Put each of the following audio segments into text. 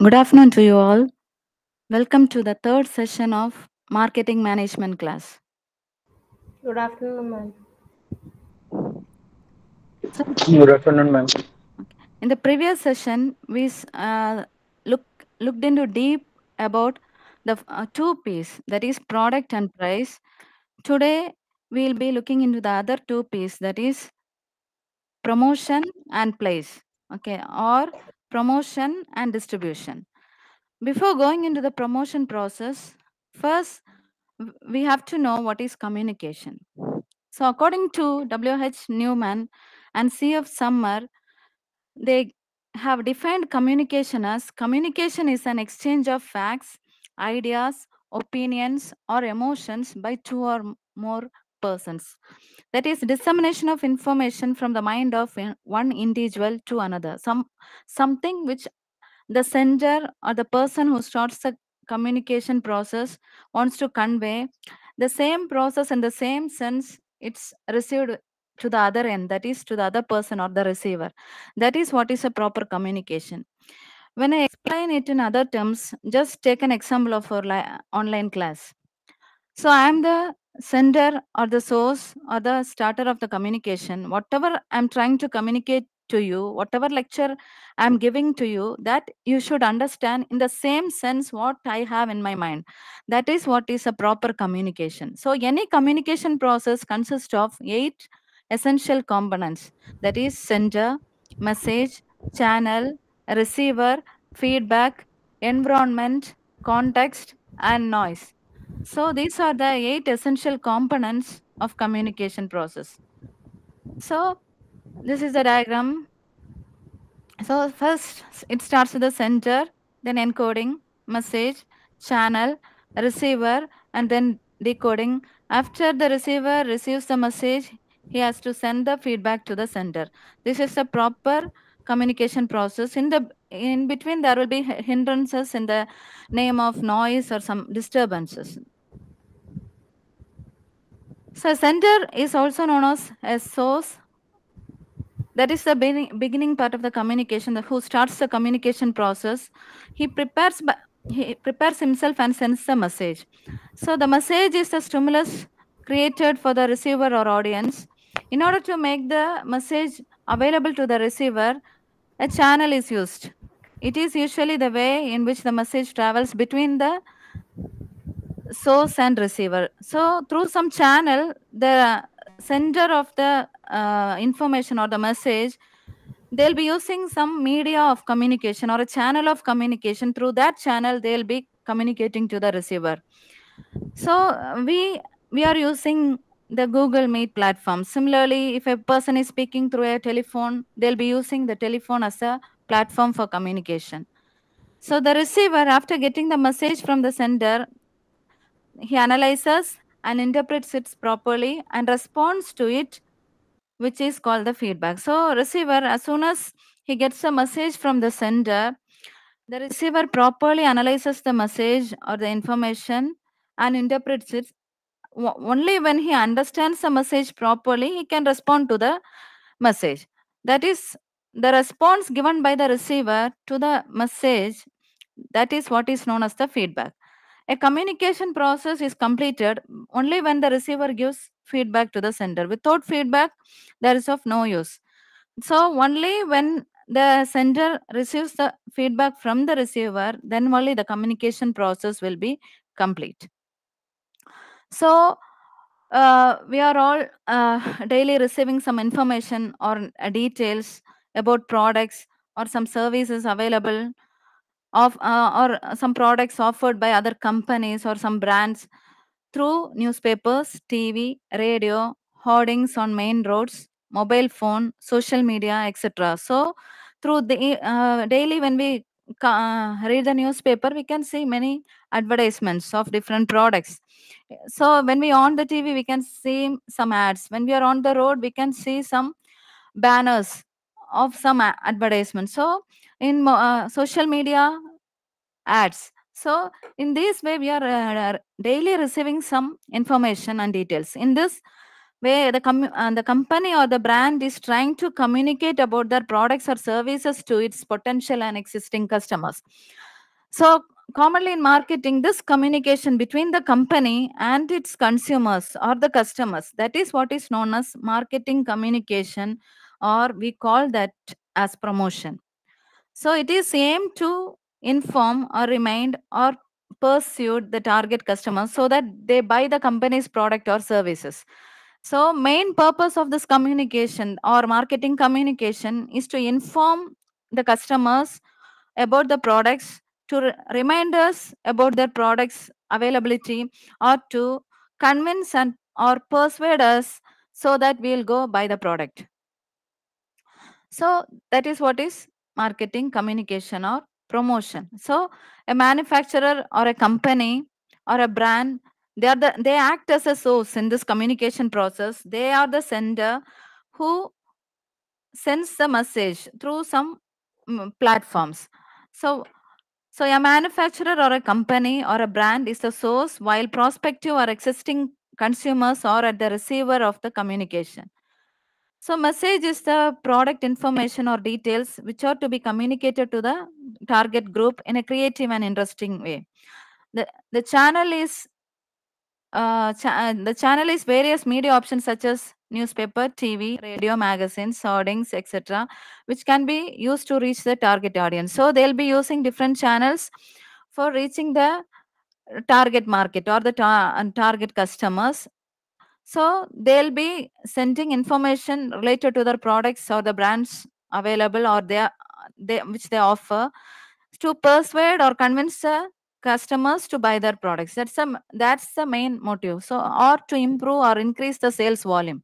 Good afternoon to you all. Welcome to the third session of marketing management class. Good afternoon, ma'am. Good afternoon, ma'am. In the previous session, we s- uh, look, looked into deep about the uh, two P's, that is product and price. Today, we'll be looking into the other two P's, that is promotion and place, okay, or promotion and distribution. Before going into the promotion process, first we have to know what is communication. So, according to W.H. Newman and C.F. Summer, they have defined communication as communication is an exchange of facts, ideas, opinions, or emotions by two or more persons. That is dissemination of information from the mind of one individual to another. Some something which the sender or the person who starts the communication process wants to convey the same process in the same sense it's received to the other end that is to the other person or the receiver. That is what is a proper communication. When i explain it in other terms just take an example of our li- online class. So i am the sender or the source or the starter of the communication whatever i'm trying to communicate to you whatever lecture i'm giving to you that you should understand in the same sense what i have in my mind. That is what is a proper communication. So any communication process consists of eight essential components. That is sender message channel receiver feedback environment context and noise so these are the eight essential components of communication process. So this is the diagram. So first it starts with the center then encoding message channel receiver and then decoding. After the receiver receives the message he has to send the feedback to the sender this is a proper communication process. In the in between there will be hindrances in the name of noise or some disturbances. So sender is also known as a source. That is the beginning, beginning part of the communication. The, who starts the communication process he prepares he prepares himself and sends the message. So the message is the stimulus created for the receiver or audience. In order to make the message available to the receiver a channel is used. It is usually the way in which the message travels between the source and receiver. So through some channel the sender of the uh, information or the message they'll be using some media of communication or a channel of communication. Through that channel they'll be communicating to the receiver. So we we are using the google meet platform. Similarly if a person is speaking through a telephone they'll be using the telephone as a platform for communication. So the receiver after getting the message from the sender he analyzes and interprets it properly and responds to it which is called the feedback. So receiver as soon as he gets a message from the sender the receiver properly analyzes the message or the information and interprets it only when he understands the message properly he can respond to the message that is the response given by the receiver to the message that is what is known as the feedback a communication process is completed only when the receiver gives feedback to the sender. Without feedback, there is of no use. So only when the sender receives the feedback from the receiver, then only the communication process will be complete. So uh, we are all uh, daily receiving some information or uh, details about products or some services available of uh, or some products offered by other companies or some brands through newspapers, TV, radio, hoardings on main roads, mobile phone, social media, etc. So, through the uh, daily when we uh, read the newspaper, we can see many advertisements of different products. So, when we on the TV, we can see some ads. When we are on the road, we can see some banners of some advertisements. So, in uh, social media, ads. So in this way, we are uh, daily receiving some information and details. In this way, the com- uh, the company or the brand is trying to communicate about their products or services to its potential and existing customers. So, commonly in marketing, this communication between the company and its consumers or the customers, that is what is known as marketing communication, or we call that as promotion. So, it is aimed to inform or remind or pursue the target customers so that they buy the company's product or services. So, main purpose of this communication or marketing communication is to inform the customers about the products to re- remind us about their products availability or to convince and or persuade us so that we'll go buy the product. So that is what is marketing communication or promotion. So a manufacturer or a company or a brand they are the they act as a source in this communication process they are the sender who sends the message through some mm, platforms so so a manufacturer or a company or a brand is the source while prospective or existing consumers are at the receiver of the communication. So message is the product information or details which are to be communicated to the target group in a creative and interesting way. The, the channel is uh, uh, the channel is various media options such as newspaper, TV, radio, magazines, hoardings, etc., which can be used to reach the target audience. So they'll be using different channels for reaching the target market or the uh, target customers. So they'll be sending information related to their products or the brands available or they, are- they which they offer to persuade or convince the customers to buy their products. That's the that's the main motive. So or to improve or increase the sales volume.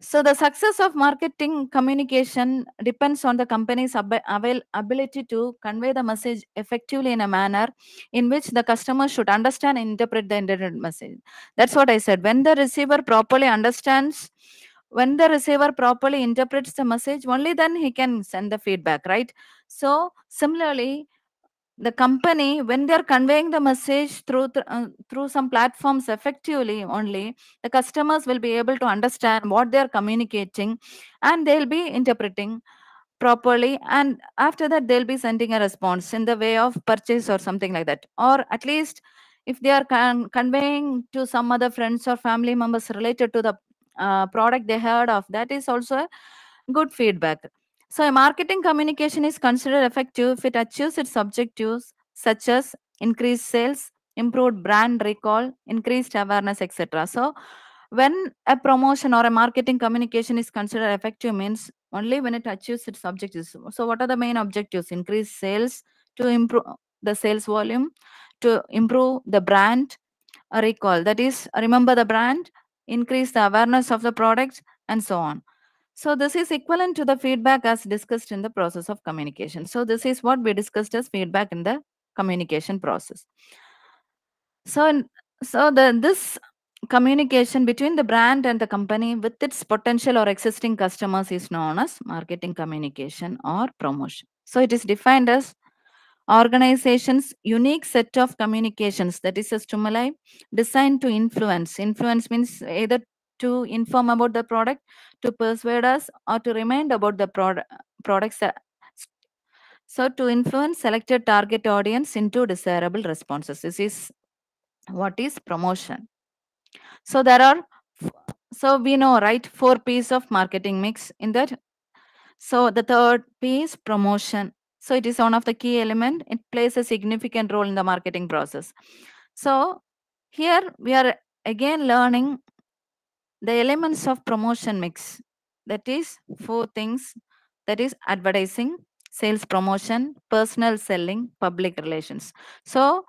So the success of marketing communication depends on the company's ab- avail- ability to convey the message effectively in a manner in which the customer should understand and interpret the intended message. That's what i said. When the receiver properly understands when the receiver properly interprets the message only then he can send the feedback right? So similarly the company when they're conveying the message through th- uh, through some platforms effectively only the customers will be able to understand what they're communicating and they'll be interpreting properly. And after that they'll be sending a response in the way of purchase or something like that. Or at least if they are con- conveying to some other friends or family members related to the uh, product they heard of that is also a good feedback so, a marketing communication is considered effective if it achieves its objectives, such as increased sales, improved brand recall, increased awareness, etc. So, when a promotion or a marketing communication is considered effective, means only when it achieves its objectives. So, what are the main objectives? Increase sales to improve the sales volume, to improve the brand recall. That is, remember the brand, increase the awareness of the product, and so on. So this is equivalent to the feedback as discussed in the process of communication. So this is what we discussed as feedback in the communication process. So so the this communication between the brand and the company with its potential or existing customers is known as marketing communication or promotion. So it is defined as organization's unique set of communications that is a stimuli designed to influence. Influence means either to inform about the product, to persuade us, or to remind about the product products. So to influence selected target audience into desirable responses. This is what is promotion. So there are so we know right four P's of marketing mix in that. So the third P is promotion. So it is one of the key element. It plays a significant role in the marketing process. So here we are again learning the elements of promotion mix that is four things that is advertising sales promotion personal selling public relations. So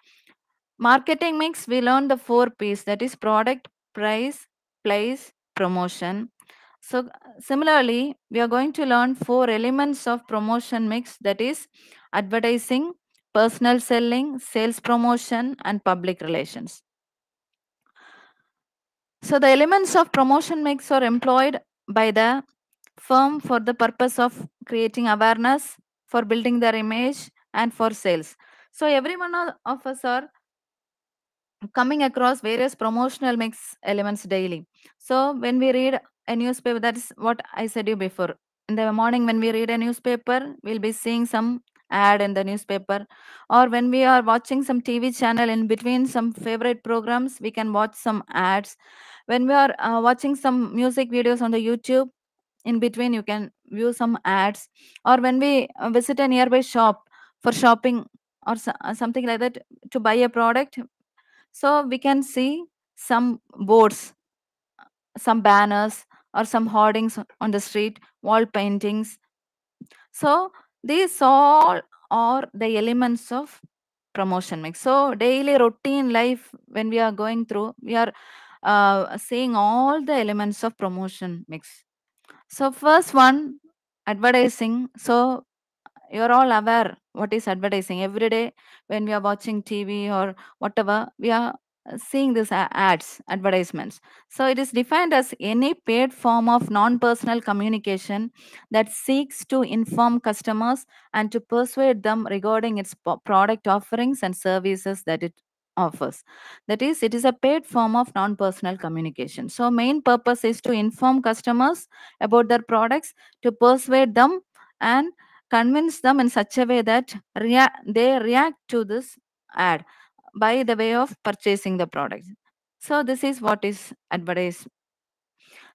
marketing mix we learn the four p's that is product price place promotion. So similarly we are going to learn four elements of promotion mix that is advertising personal selling sales promotion and public relations so the elements of promotion mix are employed by the firm for the purpose of creating awareness, for building their image, and for sales. So every one of us are coming across various promotional mix elements daily. So when we read a newspaper, that is what I said you before. In the morning, when we read a newspaper, we'll be seeing some ad in the newspaper or when we are watching some tv channel in between some favorite programs we can watch some ads. When we are uh, watching some music videos on the youtube in between you can view some ads. Or when we uh, visit a nearby shop for shopping or so- uh, something like that to buy a product so we can see some boards some banners or some hoardings on the street wall paintings. So these all are the elements of promotion mix. So daily routine life when we are going through we are uh, seeing all the elements of promotion mix. So first one advertising. So you're all aware what is advertising. Every day when we are watching tv or whatever we are Uh, seeing these ads advertisements. So it is defined as any paid form of non-personal communication that seeks to inform customers and to persuade them regarding its product offerings and services that it offers. That is it is a paid form of non-personal communication. So main purpose is to inform customers about their products to persuade them and convince them in such a way that rea- they react to this ad by the way of purchasing the product so this is what is advertised.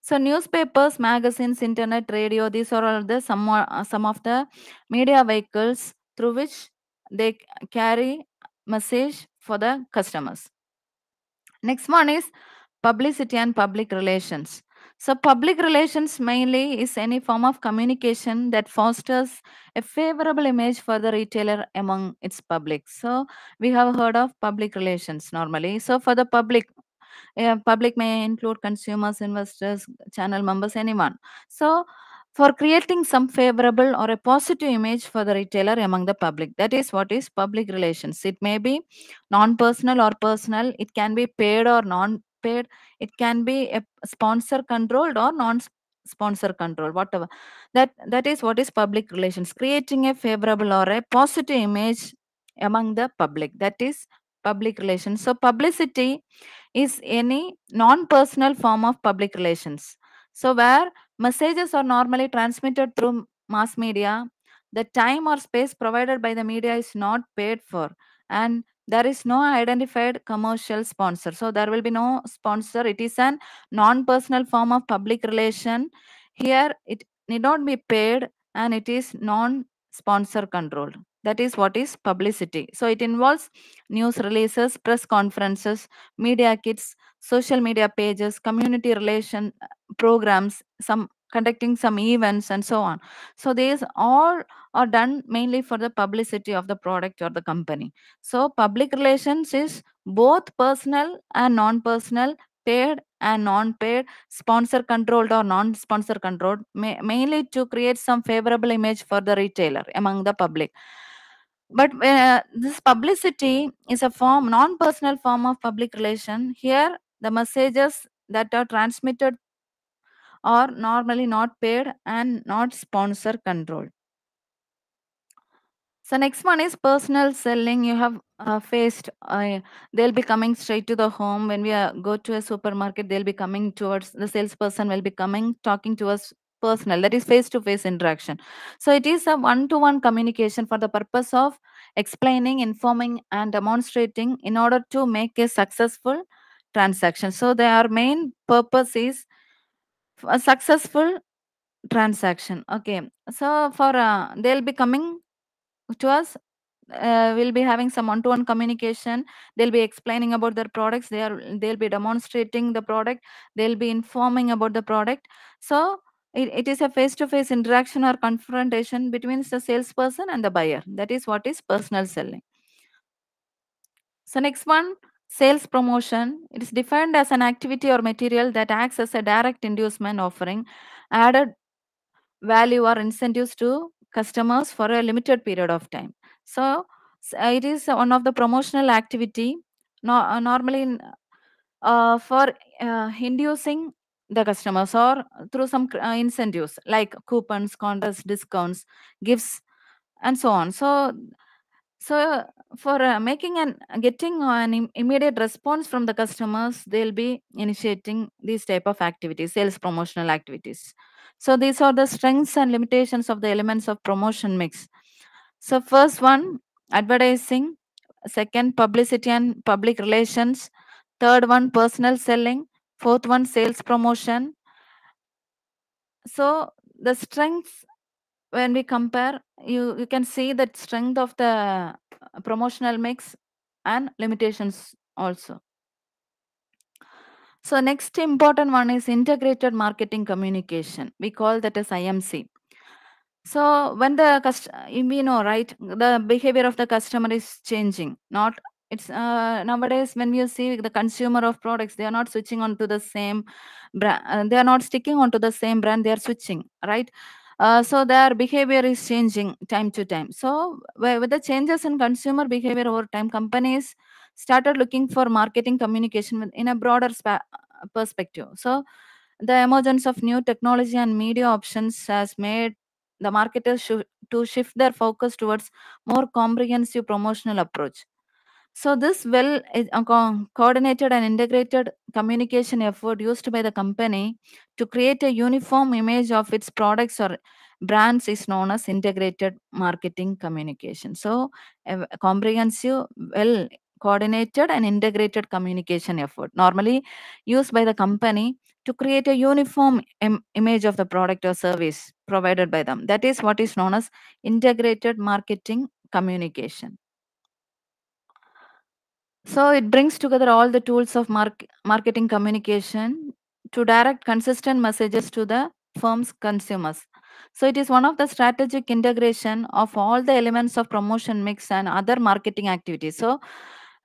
So newspapers magazines internet radio these are all the some, uh, some of the media vehicles through which they carry message for the customers. Next one is publicity and public relations so public relations mainly is any form of communication that fosters a favorable image for the retailer among its public. So we have heard of public relations normally. So for the public uh, public may include consumers investors channel members anyone. So for creating some favorable or a positive image for the retailer among the public that is what is public relations. It may be non-personal or personal. It can be paid or non-paid it can be a sponsor controlled or non sponsor control whatever. That that is what is public relations. Creating a favorable or a positive image among the public that is public relations. So publicity is any non-personal form of public relations. So where messages are normally transmitted through mass media the time or space provided by the media is not paid for. And there is no identified commercial sponsor. So there will be no sponsor. It is an non-personal form of public relation. Here it need not be paid and it is non-sponsor controlled. That is what is publicity. So it involves news releases press conferences media kits social media pages community relation uh, programs some conducting some events and so on so these all are done mainly for the publicity of the product or the company so public relations is both personal and non-personal, paid and non-paid, sponsor controlled or non-sponsor controlled, ma- mainly to create some favorable image for the retailer among the public. But uh, this publicity is a form, non-personal form of public relation. Here, the messages that are transmitted are normally not paid and not sponsor controlled. So next one is personal selling. You have uh, faced. Uh, they'll be coming straight to the home when we uh, go to a supermarket. They'll be coming towards the salesperson. Will be coming talking to us personal. That is face-to-face interaction. So it is a one-to-one communication for the purpose of explaining, informing, and demonstrating in order to make a successful transaction. So their main purpose is a successful transaction. Okay. So for uh, they'll be coming to us uh, we'll be having some one-to-one communication. They'll be explaining about their products. They are they'll be demonstrating the product. They'll be informing about the product. So it, it is a face-to-face interaction or confrontation between the salesperson and the buyer. That is what is personal selling. So next one sales promotion it is defined as an activity or material that acts as a direct inducement offering added value or incentives to customers for a limited period of time. So uh, it is one of the promotional activity. No, uh, normally uh, for uh, inducing the customers or through some uh, incentives like coupons, contests, discounts, gifts, and so on. So so for uh, making and getting an im- immediate response from the customers, they'll be initiating these type of activities, sales promotional activities. So these are the strengths and limitations of the elements of promotion mix. So first one, advertising. Second, publicity and public relations. Third one, personal selling. Fourth one, sales promotion. So the strengths when we compare, you, you can see that strength of the promotional mix and limitations also. So next important one is integrated marketing communication. We call that as IMC. So when the customer, we know, right, the behavior of the customer is changing. Not it's uh, nowadays when you see the consumer of products, they are not switching on to the same brand. Uh, they are not sticking onto the same brand. They are switching, right? Uh, so their behavior is changing time to time. So with the changes in consumer behavior over time, companies started looking for marketing communication in a broader perspective. So the emergence of new technology and media options has made the marketers sh- to shift their focus towards more comprehensive promotional approach so this well eh, co- coordinated and integrated communication effort used by the company to create a uniform image of its products or brands is known as integrated marketing communication. So a comprehensive well coordinated and integrated communication effort normally used by the company to create a uniform Im- image of the product or service provided by them. That is what is known as integrated marketing communication so it brings together all the tools of mark- marketing communication to direct consistent messages to the firm's consumers. So it is one of the strategic integration of all the elements of promotion mix and other marketing activities. So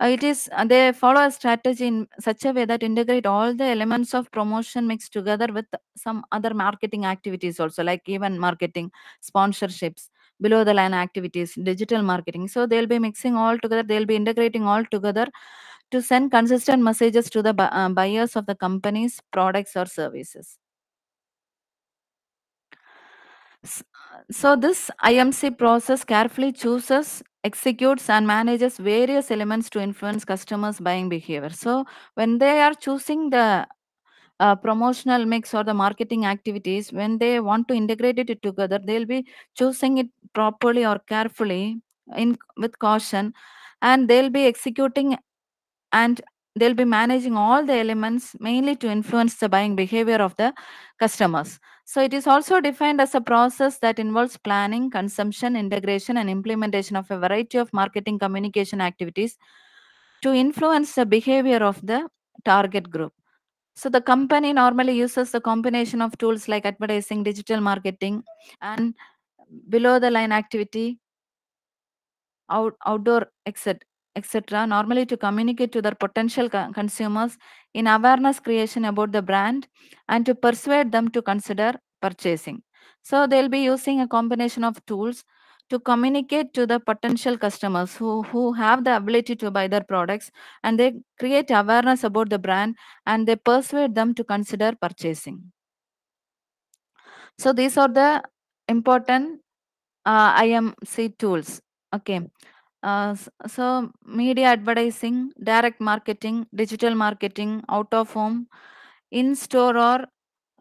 uh, it is uh, they follow a strategy in such a way that integrate all the elements of promotion mix together with some other marketing activities also like event marketing sponsorships below the line activities digital marketing. So they'll be mixing all together they'll be integrating all together to send consistent messages to the bu- uh, buyers of the company's products or services. So this imc process carefully chooses executes and manages various elements to influence customers buying behavior. So when they are choosing the uh, promotional mix or the marketing activities when they want to integrate it together they'll be choosing it properly or carefully in with caution. And they'll be executing and they'll be managing all the elements mainly to influence the buying behavior of the customers. So it is also defined as a process that involves planning consumption integration and implementation of a variety of marketing communication activities to influence the behavior of the target group so the company normally uses a combination of tools like advertising, digital marketing, and below the line activity, out, outdoor, etc. etc. Normally to communicate to their potential consumers in awareness creation about the brand and to persuade them to consider purchasing. So they'll be using a combination of tools to communicate to the potential customers who, who have the ability to buy their products and they create awareness about the brand and they persuade them to consider purchasing. So these are the important uh, IMC tools. Okay. Uh, so media advertising, direct marketing, digital marketing, out of home, in store or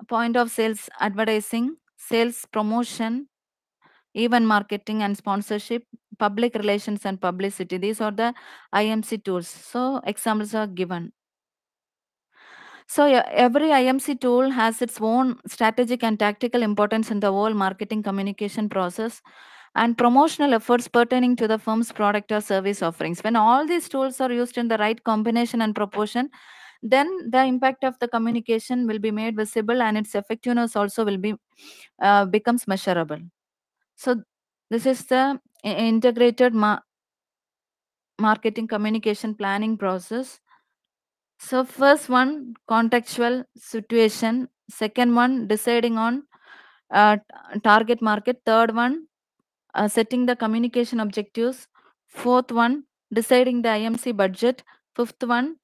point of sales advertising, sales promotion, event marketing and sponsorship, public relations and publicity. These are the IMC tools. So examples are given. So every IMC tool has its own strategic and tactical importance in the whole marketing communication process and promotional efforts pertaining to the firm's product or service offerings. When all these tools are used in the right combination and proportion, then the impact of the communication will be made visible and its effectiveness also will be uh, becomes measurable. So this is the integrated ma- marketing communication planning process. So first one contextual situation, second one deciding on uh, target market, third one uh, setting the communication objectives, fourth one deciding the IMC budget, fifth one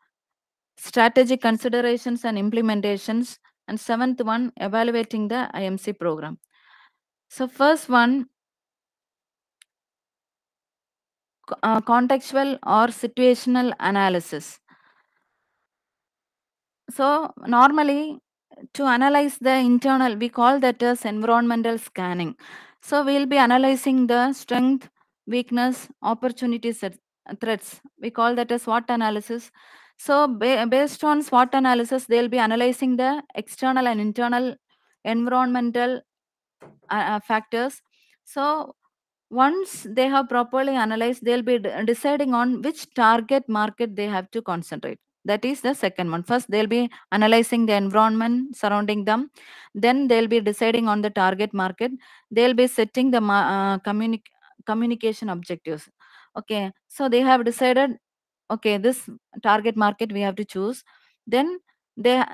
strategic considerations and implementations, and seventh one evaluating the IMC program. So first one uh, contextual or situational analysis. So normally to analyze the internal, we call that as environmental scanning. So we'll be analyzing the strength, weakness, opportunities, threats. We call that as SWOT analysis. So, ba- based on SWOT analysis, they'll be analyzing the external and internal environmental uh, uh, factors. So, once they have properly analyzed, they'll be deciding on which target market they have to concentrate. That is the second one. First, they'll be analyzing the environment surrounding them. Then they'll be deciding on the target market. They'll be setting the uh, communi- communication objectives. Okay, so they have decided. Okay, this target market we have to choose. Then they,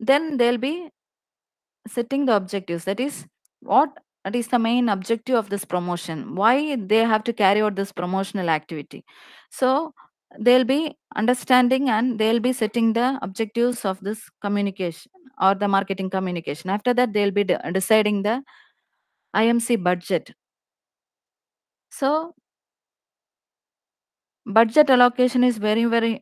then they'll be setting the objectives. That is what that is the main objective of this promotion. Why they have to carry out this promotional activity? So they'll be understanding and they'll be setting the objectives of this communication or the marketing communication. After that they'll be de- deciding the imc budget. So budget allocation is very very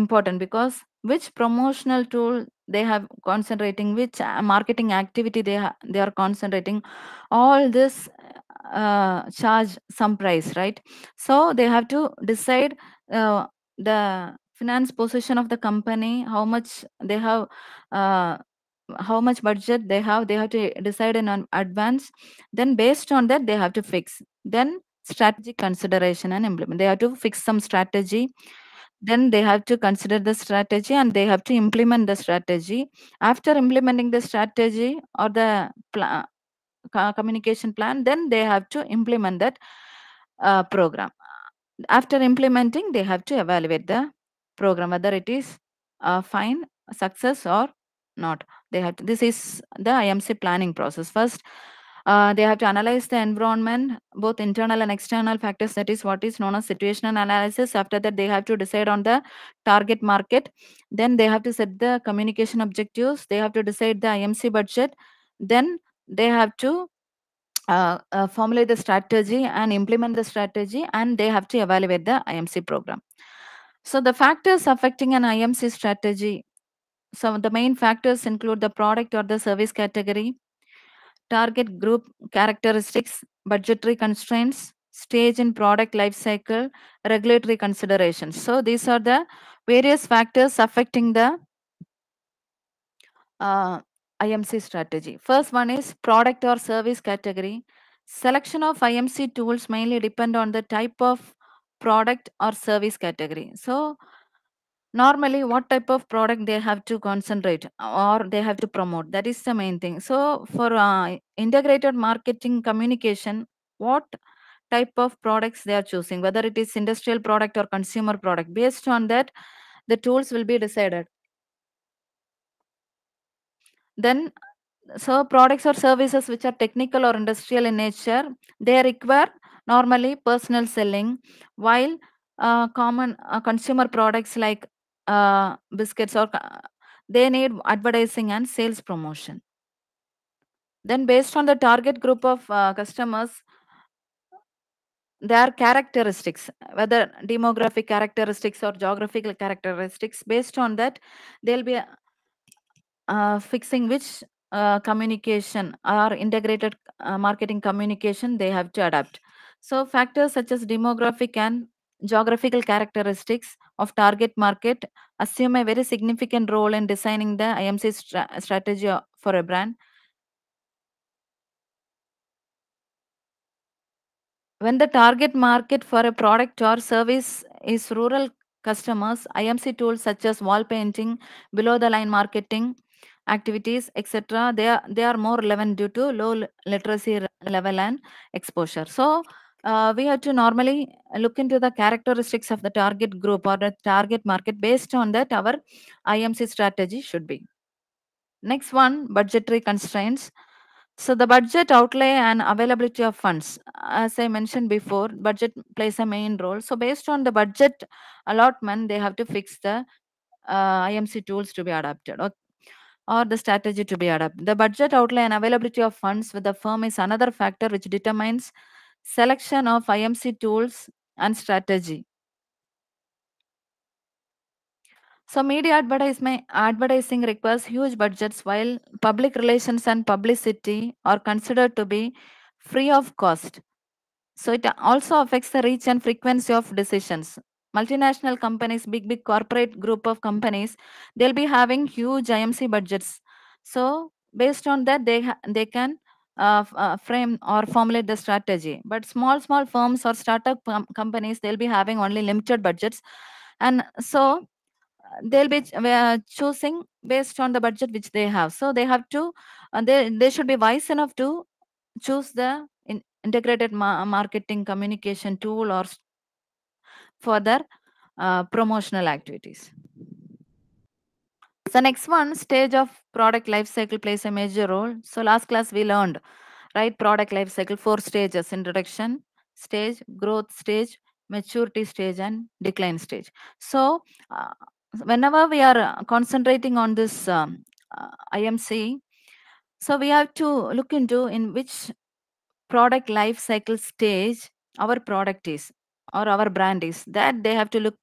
important because which promotional tool they have concentrating which uh, marketing activity they they are concentrating all this uh, charge some price right? So they have to decide uh, the finance position of the company how much they have uh, how much budget they have they have to decide in advance. Then based on that they have to fix. Then strategic consideration and implement they have to fix some strategy then they have to consider the strategy and they have to implement the strategy. After implementing the strategy or the pla- co- communication plan then they have to implement that uh, program. After implementing they have to evaluate the program whether it is uh, fine success or not. They have to, this is the imc planning process. First uh, they have to analyze the environment both internal and external factors that is what is known as situational analysis. After that they have to decide on the target market. Then they have to set the communication objectives. They have to decide the imc budget. Then they have to uh, uh, formulate the strategy and implement the strategy and they have to evaluate the imc program. So the factors affecting an imc strategy so the main factors include the product or the service category target group characteristics budgetary constraints stage in product life cycle regulatory considerations so these are the various factors affecting the uh, IMC strategy. First one is product or service category. Selection of IMC tools mainly depend on the type of product or service category. So normally what type of product they have to concentrate or they have to promote? That is the main thing. So for uh, integrated marketing communication what type of products they are choosing? Whether it is industrial product or consumer product? Based on that the tools will be decided. Then so products or services which are technical or industrial in nature they require normally personal selling while uh, common uh, consumer products like uh, biscuits or they need advertising and sales promotion then based on the target group of uh, customers their characteristics whether demographic characteristics or geographical characteristics based on that they'll be uh, fixing which uh, communication or integrated uh, marketing communication they have to adapt. So factors such as demographic and geographical characteristics of target market assume a very significant role in designing the IMC stra- strategy for a brand. When the target market for a product or service is rural customers, IMC tools such as wall painting, below the line marketing, activities etc they are they are more relevant due to low literacy level and exposure so uh, we have to normally look into the characteristics of the target group or the target market based on that our imc strategy should be. Next one budgetary constraints. So the budget outlay and availability of funds. As i mentioned before budget plays a main role. So based on the budget allotment they have to fix the uh, imc tools to be adapted okay or the strategy to be adapted. The budget outlay and availability of funds with the firm is another factor which determines selection of IMC tools and strategy. So media advertising requires huge budgets while public relations and publicity are considered to be free of cost. So it also affects the reach and frequency of decisions. Multinational companies, big, big corporate group of companies, they'll be having huge IMC budgets. So based on that, they they can uh, uh, frame or formulate the strategy. But small, small firms or startup com- companies, they'll be having only limited budgets, and so they'll be uh, choosing based on the budget which they have. So they have to, uh, they they should be wise enough to choose the in, integrated ma- marketing communication tool or for their uh, promotional activities. So next one, stage of product life cycle plays a major role. So last class we learned, right? Product life cycle, four stages, introduction stage, growth stage, maturity stage and decline stage. So uh, whenever we are uh, concentrating on this um, uh, IMC, so we have to look into in which product life cycle stage our product is or our brand is that they have to look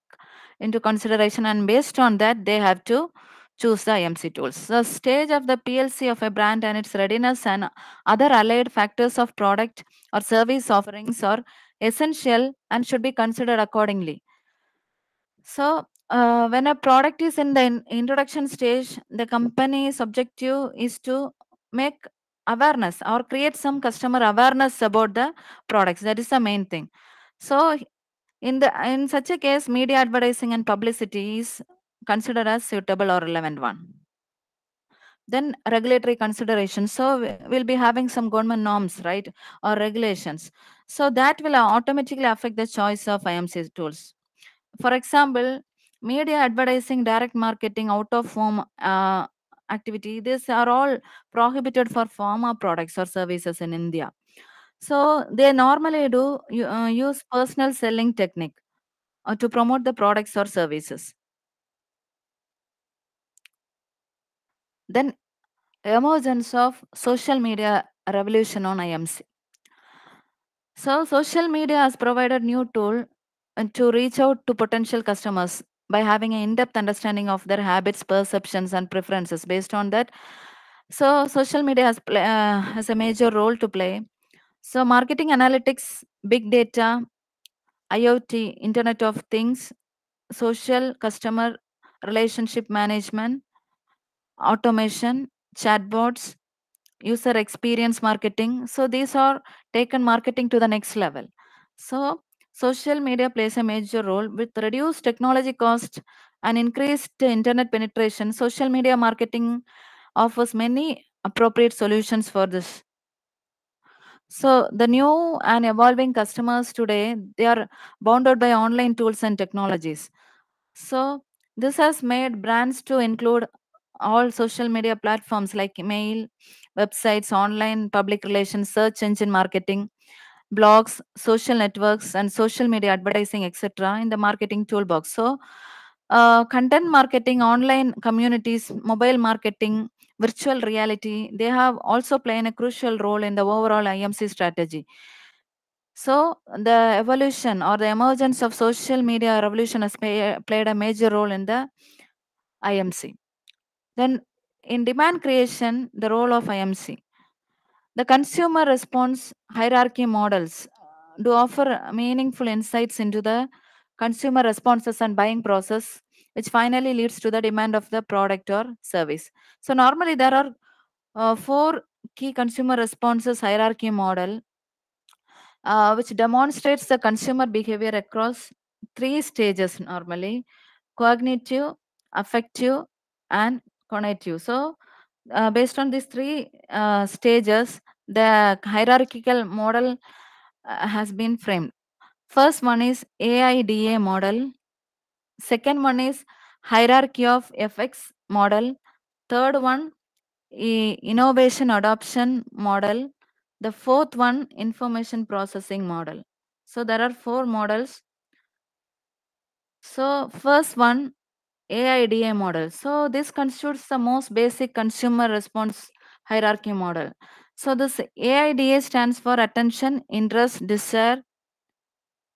into consideration and based on that they have to choose the IMC tools. The stage of the PLC of a brand and its readiness and other allied factors of product or service offerings are essential and should be considered accordingly. So, uh, when a product is in the in- introduction stage, the company's objective is to make awareness or create some customer awareness about the products. That is the main thing. So, in the in such a case, media advertising and publicity is considered as suitable or relevant one. Then regulatory considerations. So we- we'll be having some government norms, right, or regulations. So that will automatically affect the choice of IMC tools. For example, media advertising, direct marketing, out of home uh, activity, these are all prohibited for pharma products or services in India. So they normally do uh, use personal selling technique uh, to promote the products or services. Then emergence of social media revolution on IMC. So social media has provided new tool uh, to reach out to potential customers by having an in-depth understanding of their habits, perceptions, and preferences. Based on that, so social media has pla uh, has a major role to play. So marketing analytics, big data, IoT, Internet of Things, social customer relationship management, automation, chatbots, user experience marketing. So these are taken marketing to the next level. So social media plays a major role with reduced technology cost and increased internet penetration. Social media marketing offers many appropriate solutions for this. So the new and evolving customers today, they are bounded by online tools and technologies. So this has made brands to include all social media platforms like email, websites, online public relations, search engine marketing, blogs, social networks, and social media advertising, etc. in the marketing toolbox. So uh, content marketing, online communities, mobile marketing, virtual reality, they have also played a crucial role in the overall IMC strategy. So the evolution or the emergence of social media revolution has pay, played a major role in the IMC. Then in demand creation, the role of IMC. The consumer response hierarchy models uh, do offer meaningful insights into the consumer responses and buying process, which finally leads to the demand of the product or service. So normally there are uh, four key consumer responses hierarchy model uh, which demonstrates the consumer behavior across three stages normally cognitive affective and so uh, based on these three uh, stages the hierarchical model uh, has been framed. First one is aida model. Second one is hierarchy of effects model. Third one i- innovation adoption model. The fourth one information processing model. So there are four models. So first one aida model. So this constitutes the most basic consumer response hierarchy model. So this aida stands for attention interest desire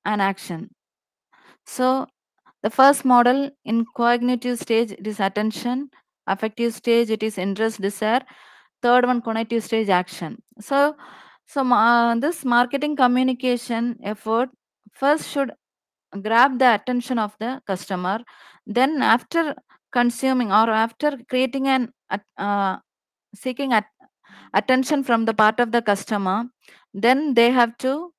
and action. So the first model in cognitive stage it is attention. Affective stage it is interest desire. Third one cognitive stage action. So So ma- this marketing communication effort first should grab the attention of the customer. Then after consuming or after creating an uh, seeking at- attention from the part of the customer, then they have to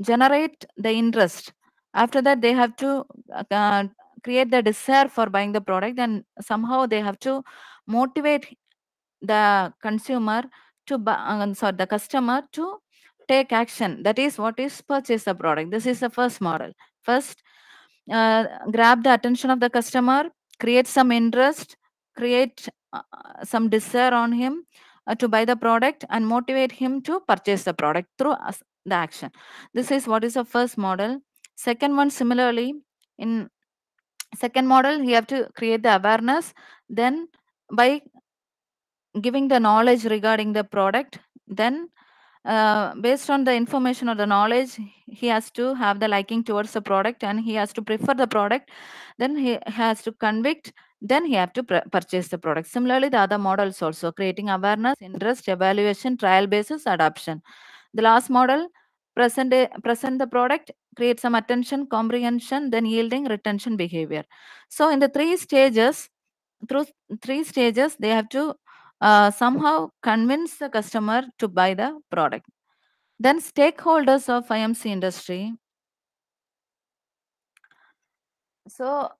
generate the interest. After that, they have to uh, create the desire for buying the product, and somehow they have to motivate the consumer to buy, uh, sorry, the customer to take action. That is what is purchase the product. This is the first model. First, uh, grab the attention of the customer, create some interest, create uh, some desire on him uh, to buy the product, and motivate him to purchase the product through the action. This is what is the first model. Second one, similarly, in second model, you have to create the awareness. Then by giving the knowledge regarding the product then uh, based on the information or the knowledge he has to have the liking towards the product and he has to prefer the product. Then he has to convict then he have to purchase the product. Similarly the other models also creating awareness interest evaluation trial basis adoption. The last model present present the product create some attention comprehension then yielding retention behavior. So in the three stages through three stages they have to uh, somehow convince the customer to buy the product. Then stakeholders of IMC industry. So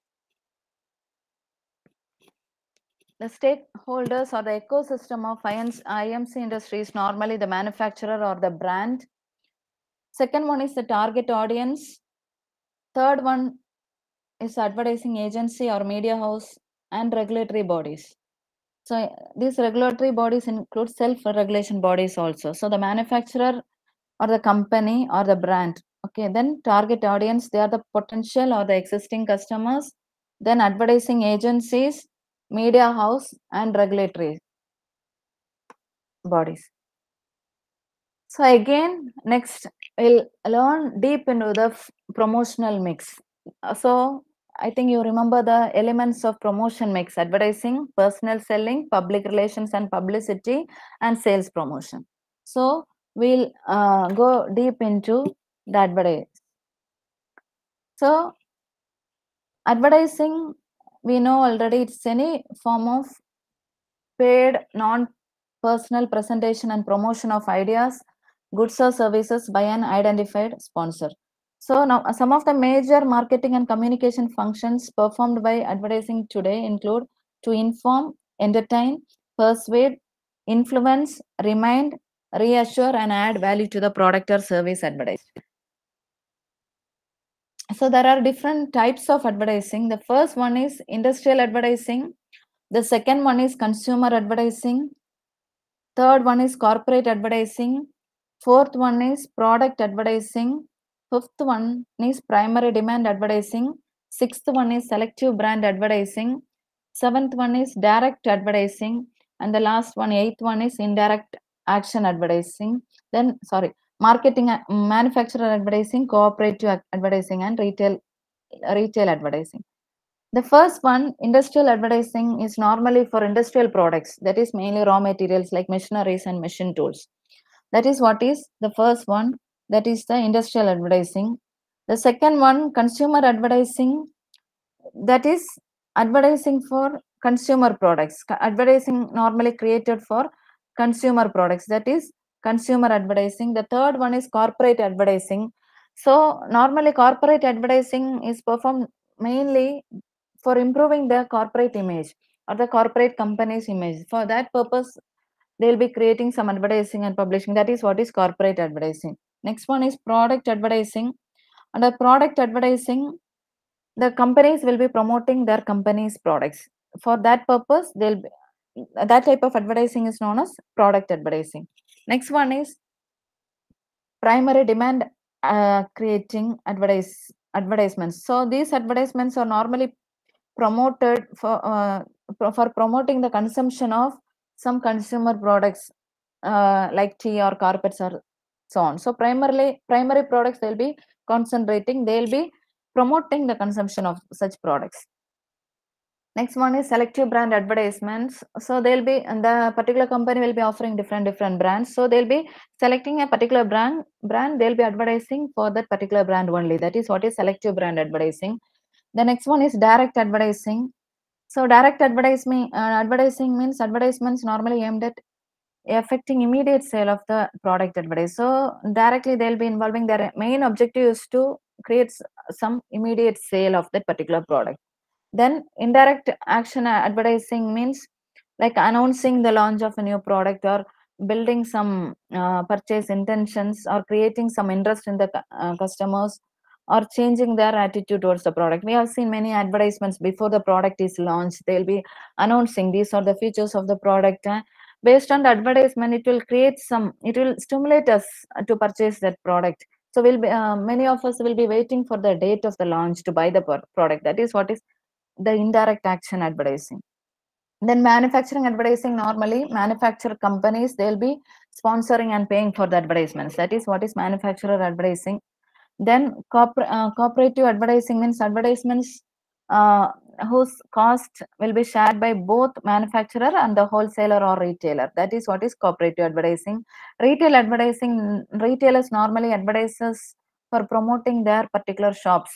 the stakeholders or the ecosystem of IMC, IMC industry is normally the manufacturer or the brand. Second one is the target audience. Third one is advertising agency or media house and regulatory bodies. So these regulatory bodies include self-regulation bodies also. So the manufacturer or the company or the brand. Okay, then target audience, they are the potential or the existing customers. Then advertising agencies, media house, and regulatory bodies. So again, next we'll learn deep into the promotional mix. So I think you remember the elements of promotion mix: advertising, personal selling, public relations and publicity, and sales promotion. So we'll uh, go deep into the advertise. So advertising, we know already it's any form of paid non-personal presentation and promotion of ideas, goods or services by an identified sponsor. So now some of the major marketing and communication functions performed by advertising today include to inform, entertain, persuade, influence, remind, reassure, and add value to the product or service advertised. So there are different types of advertising. The first one is industrial advertising. The second one is consumer advertising. Third one is corporate advertising. Fourth one is product advertising. Fifth one is primary demand advertising. Sixth one is selective brand advertising. Seventh one is direct advertising. And the last one, eighth one is indirect action advertising. Then, sorry, marketing, manufacturer advertising, cooperative advertising, and retail retail advertising. The first one, industrial advertising, is normally for industrial products, that is mainly raw materials like machineries and machine tools. That is what is the first one, that is the industrial advertising. The second one, consumer advertising, that is advertising for consumer products. Advertising normally created for consumer products, that is consumer advertising. The third one is corporate advertising. So, normally, corporate advertising is performed mainly for improving the corporate image or the corporate company's image. For that purpose, they'll be creating some advertising and publishing. That is what is corporate advertising. Next one is product advertising. Under product advertising, the companies will be promoting their company's products. For that purpose, they'll be, that type of advertising is known as product advertising. Next one is primary demand uh, creating advertise advertisements. So these advertisements are normally promoted for uh, for promoting the consumption of some consumer products uh, like tea or carpets or so on. So primarily primary products they'll be concentrating. They'll be promoting the consumption of such products. Next one is selective brand advertisements. So they'll be and the particular company will be offering different different brands. So they'll be selecting a particular brand brand. They'll be advertising for that particular brand only. That is what is selective brand advertising. The next one is direct advertising. So direct advertising uh, advertising means advertisements normally aimed at affecting immediate sale of the product advertised. So directly they'll be involving their main objective is to create some immediate sale of that particular product. Then indirect action advertising means like announcing the launch of a new product or building some uh, purchase intentions or creating some interest in the uh, customers or changing their attitude towards the product. We have seen many advertisements before the product is launched. They'll be announcing these are the features of the product. Based on the advertisement, it will create some, it will stimulate us to purchase that product. So we'll be, uh, many of us will be waiting for the date of the launch to buy the product. That is what is the indirect action advertising then manufacturing advertising normally manufacturer companies they'll be sponsoring and paying for the advertisements that is what is manufacturer advertising then corpor- uh, cooperative advertising means advertisements uh, whose cost will be shared by both manufacturer and the wholesaler or retailer. That is what is cooperative advertising. Retail advertising retailers normally advertises for promoting their particular shops.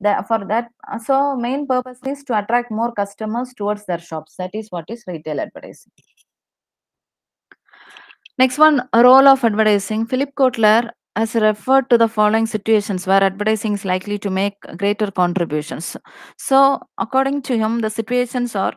That for that so main purpose is to attract more customers towards their shops. That is what is retail advertising. Next one role of advertising. Philip kotler has referred to the following situations where advertising is likely to make greater contributions. So according to him the situations are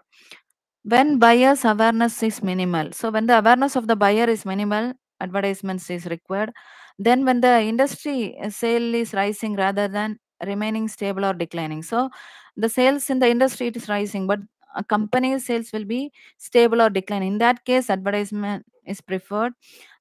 when buyer's awareness is minimal so when the awareness of the buyer is minimal advertisements is required then when the industry sale is rising rather than remaining stable or declining. So the sales in the industry it is rising but a company's sales will be stable or decline. in that case advertisement is preferred.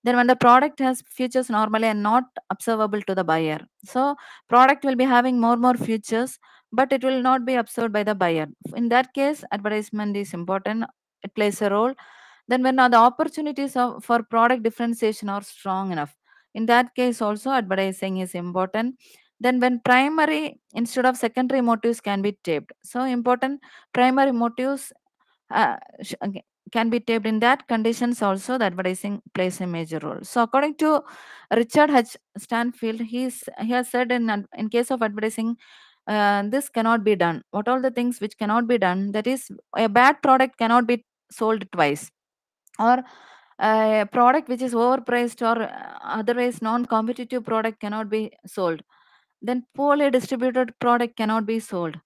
Then when the product has features normally and not observable to the buyer. So product will be having more and more features but it will not be observed by the buyer. In that case advertisement is important. It plays a role. Then when the opportunities of, for product differentiation are strong enough. In that case also advertising is important then when primary instead of secondary motives can be taped. So important primary motives uh, sh- can be taped in that conditions also the advertising plays a major role. So according to richard h. Stanfield he's he has said in in case of advertising uh, this cannot be done. What all the things which cannot be done that is a bad product cannot be sold twice. Or a product which is overpriced or uh, otherwise non-competitive product cannot be sold then poorly distributed product cannot be sold.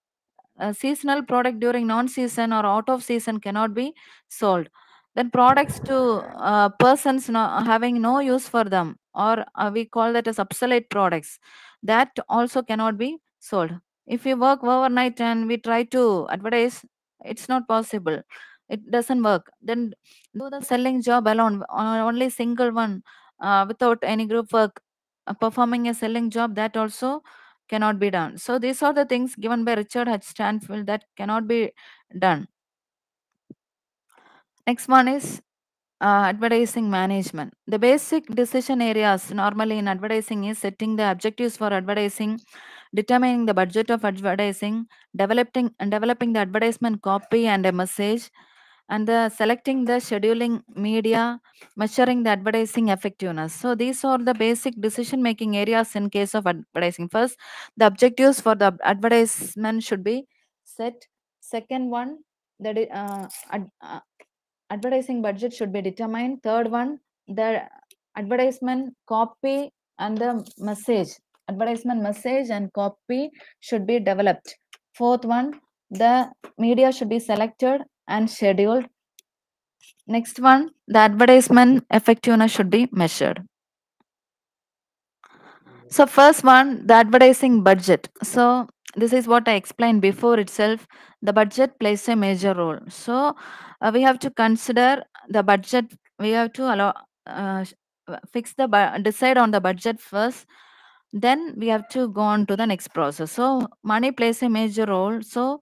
A seasonal product during non-season or out of season cannot be sold. Then products to uh, persons no, having no use for them or uh, we call that as obsolete products that also cannot be sold. If we work overnight and we try to advertise it's not possible. It doesn't work. Then do the selling job alone only single one uh, without any group work uh, performing a selling job that also cannot be done. So these are the things given by Richard H. Stanfield that cannot be done. Next one is uh, advertising management. The basic decision areas normally in advertising is setting the objectives for advertising, determining the budget of advertising, developing and developing the advertisement copy and a message, and the selecting the scheduling media, measuring the advertising effectiveness. So these are the basic decision making areas in case of advertising. First, the objectives for the advertisement should be set. Second one, that is, uh, ad, uh, advertising budget should be determined. Third one, the advertisement copy and the message, advertisement message and copy should be developed. Fourth one, the media should be selected and scheduled. Next one, the advertisement effectiveness should be measured. So first one, the advertising budget. So this is what I explained before itself. The budget plays a major role. So uh, we have to consider the budget. We have to allow uh, uh, fix the decide on the budget first. Then we have to go on to the next process. So money plays a major role. So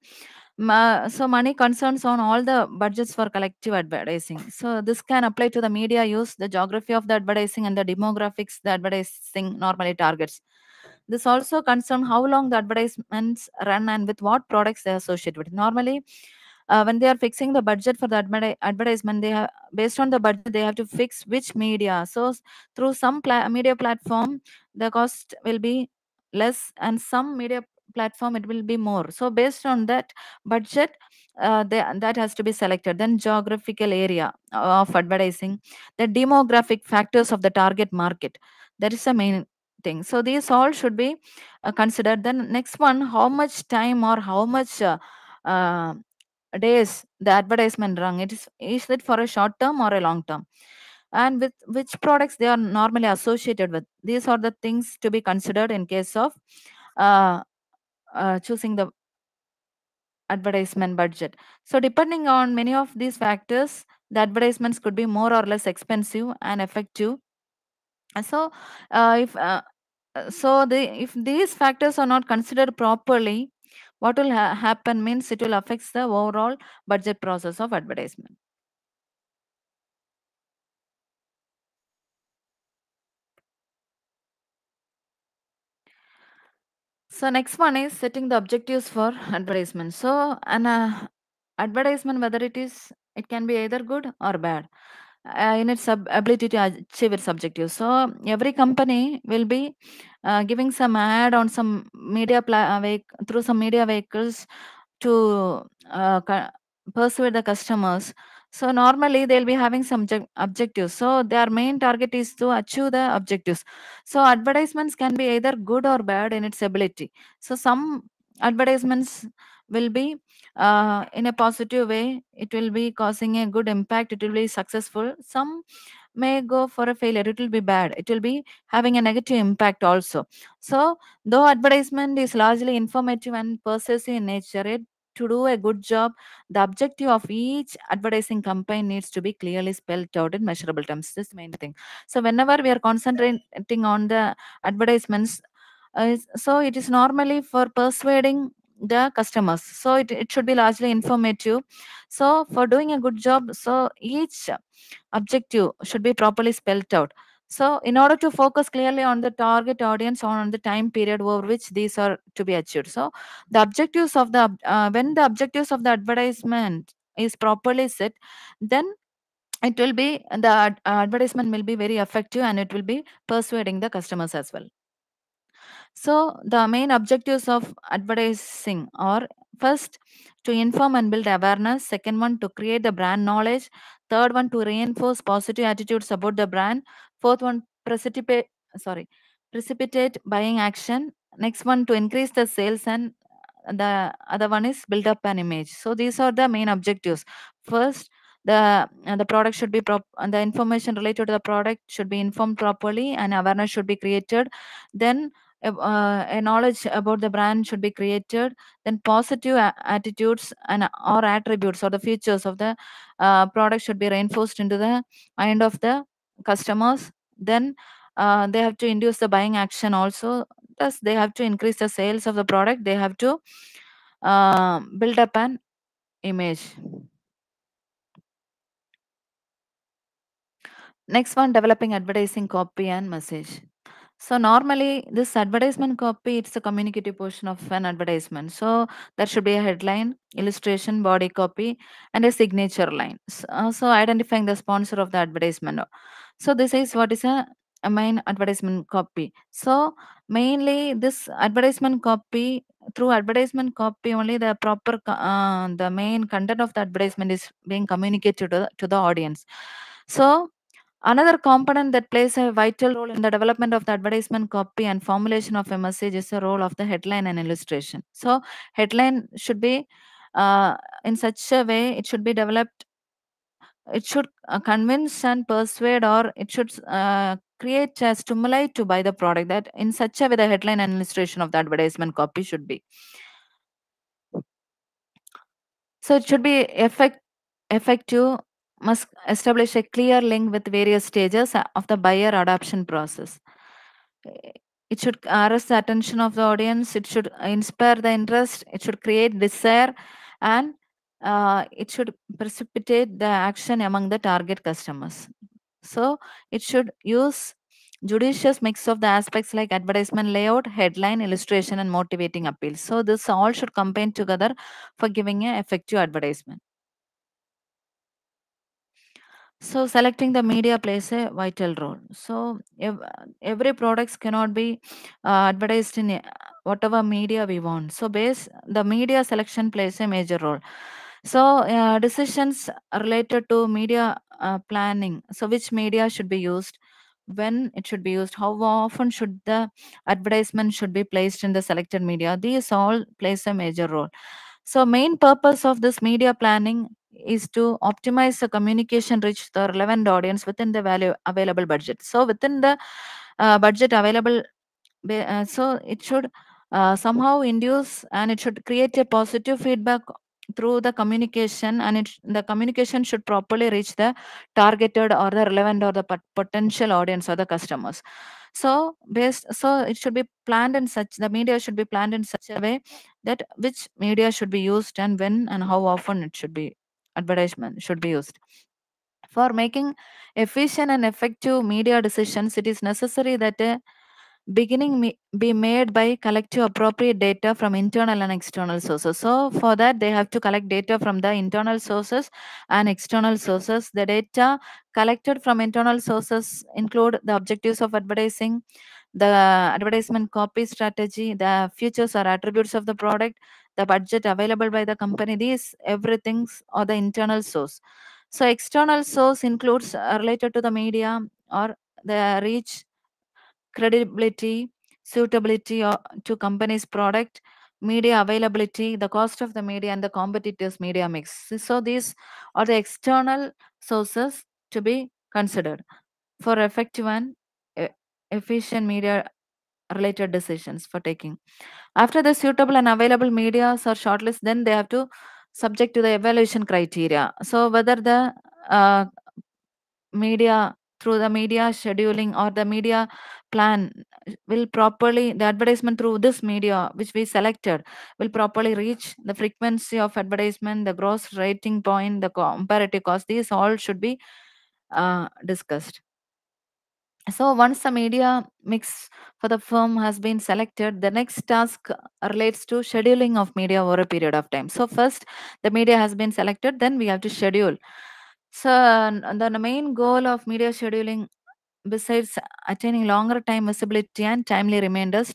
Ma- so money concerns on all the budgets for collective advertising. So this can apply to the media use the geography of the advertising and the demographics the advertising normally targets. This also concern how long the advertisements run and with what products they are associated with. Normally uh, when they are fixing the budget for the adver- advertisement they have based on the budget they have to fix which media. So through some pla- media platform the cost will be less and some media platform it will be more. So based on that budget uh, they, that has to be selected. Then geographical area of advertising the demographic factors of the target market. That is the main thing. So these all should be uh, considered. Then next one how much time or how much uh, uh, days the advertisement run? It is is it for a short term or a long term? And with which products they are normally associated with? These are the things to be considered in case of uh, uh, choosing the advertisement budget. So depending on many of these factors the advertisements could be more or less expensive and effective. And so uh, if uh, so the if these factors are not considered properly what will ha- happen means it will affect the overall budget process of advertisement so next one is setting the objectives for advertisement. So an uh, advertisement whether it is it can be either good or bad uh, in its ability to achieve its objectives. So every company will be uh, giving some ad on some media uh, through some media vehicles to uh, persuade the customers so normally they'll be having some objectives. So their main target is to achieve the objectives. So advertisements can be either good or bad in its ability. So some advertisements will be uh, in a positive way. It will be causing a good impact. It will be successful. Some may go for a failure. It will be bad. It will be having a negative impact also. So though advertisement is largely informative and persuasive in nature it to do a good job the objective of each advertising campaign needs to be clearly spelled out in measurable terms. This main thing. So whenever we are concentrating on the advertisements uh, so it is normally for persuading the customers. So it, it should be largely informative. So for doing a good job so each objective should be properly spelled out so in order to focus clearly on the target audience on the time period over which these are to be achieved. So the objectives of the uh, when the objectives of the advertisement is properly set then it will be the ad- advertisement will be very effective and it will be persuading the customers as well. So the main objectives of advertising are first to inform and build awareness, second one to create the brand knowledge, third one to reinforce positive attitudes about the brand, fourth one precipitate sorry precipitate buying action, next one to increase the sales and the other one is build up an image. So these are the main objectives. First the uh, the product should be prop the information related to the product should be informed properly and awareness should be created then uh, a knowledge about the brand should be created then positive attitudes and or attributes or the features of the uh, product should be reinforced into the mind of the customers then uh, they have to induce the buying action also. Thus they have to increase the sales of the product. They have to uh, build up an image. Next one developing advertising copy and message. So normally this advertisement copy it's the communicative portion of an advertisement. So there should be a headline illustration body copy and a signature line. S- uh, so identifying the sponsor of the advertisement so this is what is a, a main advertisement copy so mainly this advertisement copy through advertisement copy only the proper uh, the main content of the advertisement is being communicated to the, to the audience so Another component that plays a vital role in the development of the advertisement copy and formulation of a message is the role of the headline and illustration. So, headline should be uh, in such a way it should be developed. It should uh, convince and persuade, or it should uh, create a stimuli to buy the product. That in such a way the headline and illustration of the advertisement copy should be. So, it should be effect effective must establish a clear link with various stages uh, of the buyer adoption process. It should arrest the attention of the audience. It should inspire the interest. It should create desire, and uh, it should precipitate the action among the target customers. So it should use judicious mix of the aspects like advertisement layout, headline, illustration, and motivating appeal. So this all should combine together for giving an effective advertisement. So selecting the media plays a vital role. So ev- every products cannot be uh, advertised in whatever media we want. So base the media selection plays a major role. So uh, decisions related to media uh, planning. So which media should be used, when it should be used, how often should the advertisement should be placed in the selected media. These all plays a major role. So main purpose of this media planning is to optimize the communication reach the relevant audience within the value available budget. So within the uh, budget available, uh, so it should uh, somehow induce and it should create a positive feedback through the communication and it the communication should properly reach the targeted or the relevant or the pot- potential audience or the customers. So based so it should be planned in such the media should be planned in such a way that which media should be used and when and how often it should be advertisement should be used. For making efficient and effective media decisions it is necessary that a beginning be made by collecting appropriate data from internal and external sources. So for that they have to collect data from the internal sources and external sources. The data collected from internal sources include the objectives of advertising the advertisement copy strategy the features or attributes of the product the budget available by the company. These everything's are the internal source. So external source includes uh, related to the media or the reach credibility, suitability or, to company's product, media availability, the cost of the media, and the competitors' media mix. So these are the external sources to be considered for effective and efficient media related decisions for taking. After the suitable and available media are shortlisted, then they have to subject to the evaluation criteria. So whether the uh, media through the media scheduling or the media plan will properly the advertisement through this media which we selected will properly reach the frequency of advertisement the gross rating point the comparative cost. These all should be uh, discussed. So once the media mix for the firm has been selected the next task relates to scheduling of media over a period of time. So first the media has been selected then we have to schedule so the main goal of media scheduling besides attaining longer time visibility and timely reminders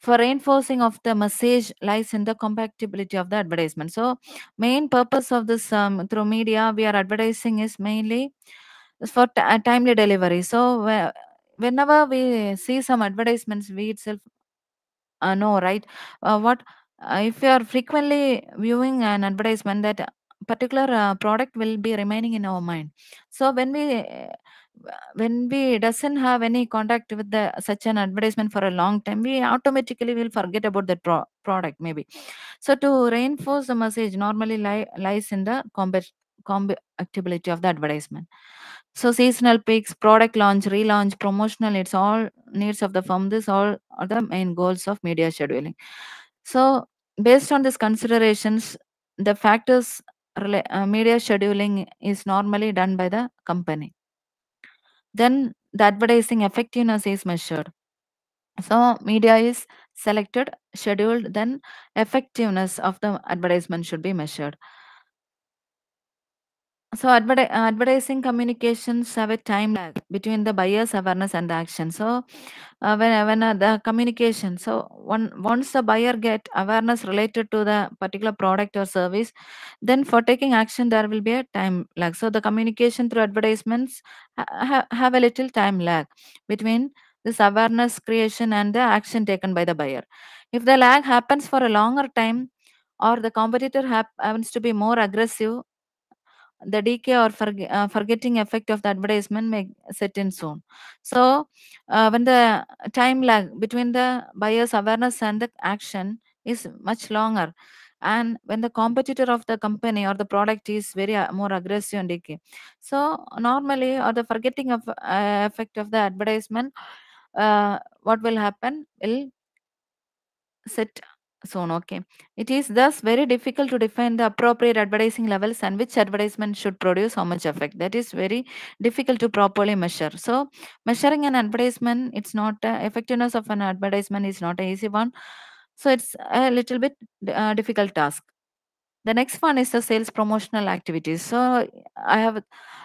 for reinforcing of the message lies in the compatibility of the advertisement. So main purpose of this um, through media we are advertising is mainly for timely delivery. So whe- whenever we see some advertisements we itself uh, know right? Uh, what uh, if you are frequently viewing an advertisement that particular uh, product will be remaining in our mind. So when we when we doesn't have any contact with the such an advertisement for a long time we automatically will forget about that pro- product maybe. So to reinforce the message normally li- lies in the compatibility of the advertisement. So seasonal peaks product launch relaunch promotional it's all needs of the firm. This all are the main goals of media scheduling. So based on these considerations the factors Uh, media scheduling is normally done by the company. Then the advertising effectiveness is measured. So media is selected scheduled then effectiveness of the advertisement should be measured so uh, advertising communications have a time lag between the buyer's awareness and the action. So uh, when when uh, the communication so one once the buyer get awareness related to the particular product or service then for taking action there will be a time lag. So the communication through advertisements ha- have a little time lag between this awareness creation and the action taken by the buyer. If the lag happens for a longer time or the competitor happens to be more aggressive the decay or uh, forgetting effect of the advertisement may set in soon. So, uh, when the time lag between the buyer's awareness and the action is much longer, and when the competitor of the company or the product is very uh, more aggressive and decay, so normally or the forgetting of uh, effect of the advertisement, uh, what will happen will set soon. Okay. It is thus very difficult to define the appropriate advertising levels and which advertisement should produce how much effect. That is very difficult to properly measure. So, measuring an advertisement, it's not uh, effectiveness of an advertisement is not an easy one. So, it's a little bit uh, difficult task. The next one is the sales promotional activities. So, I have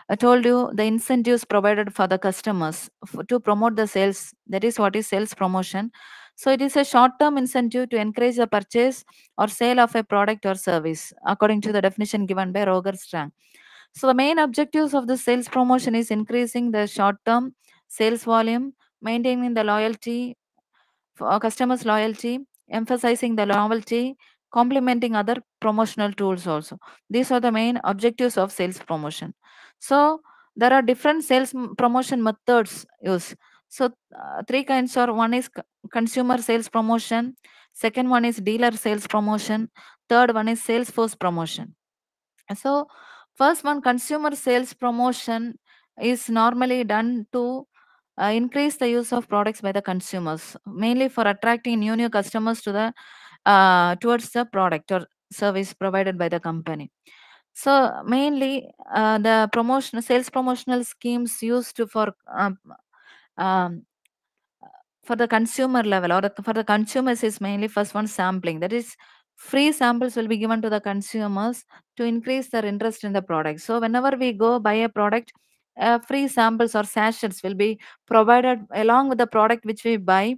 I told you the incentives provided for the customers to promote the sales. That is what is sales promotion. So, it is a short term incentive to encourage the purchase or sale of a product or service, according to the definition given by Roger Strang. So, the main objectives of the sales promotion is increasing the short term sales volume, maintaining the loyalty for uh, customers' loyalty, emphasizing the novelty, complementing other promotional tools also. These are the main objectives of sales promotion. So there are different sales promotion methods used. So uh, three kinds are one is consumer sales promotion, second one is dealer sales promotion, third one is sales force promotion. So first one consumer sales promotion is normally done to uh, increase the use of products by the consumers, mainly for attracting new new customers to the uh, towards the product or service provided by the company. So mainly uh, the promotion sales promotional schemes used to for um, for the consumer level or for the consumers is mainly first one sampling. That is free samples will be given to the consumers to increase their interest in the product. So whenever we go buy a product uh, free samples or sachets will be provided along with the product which we buy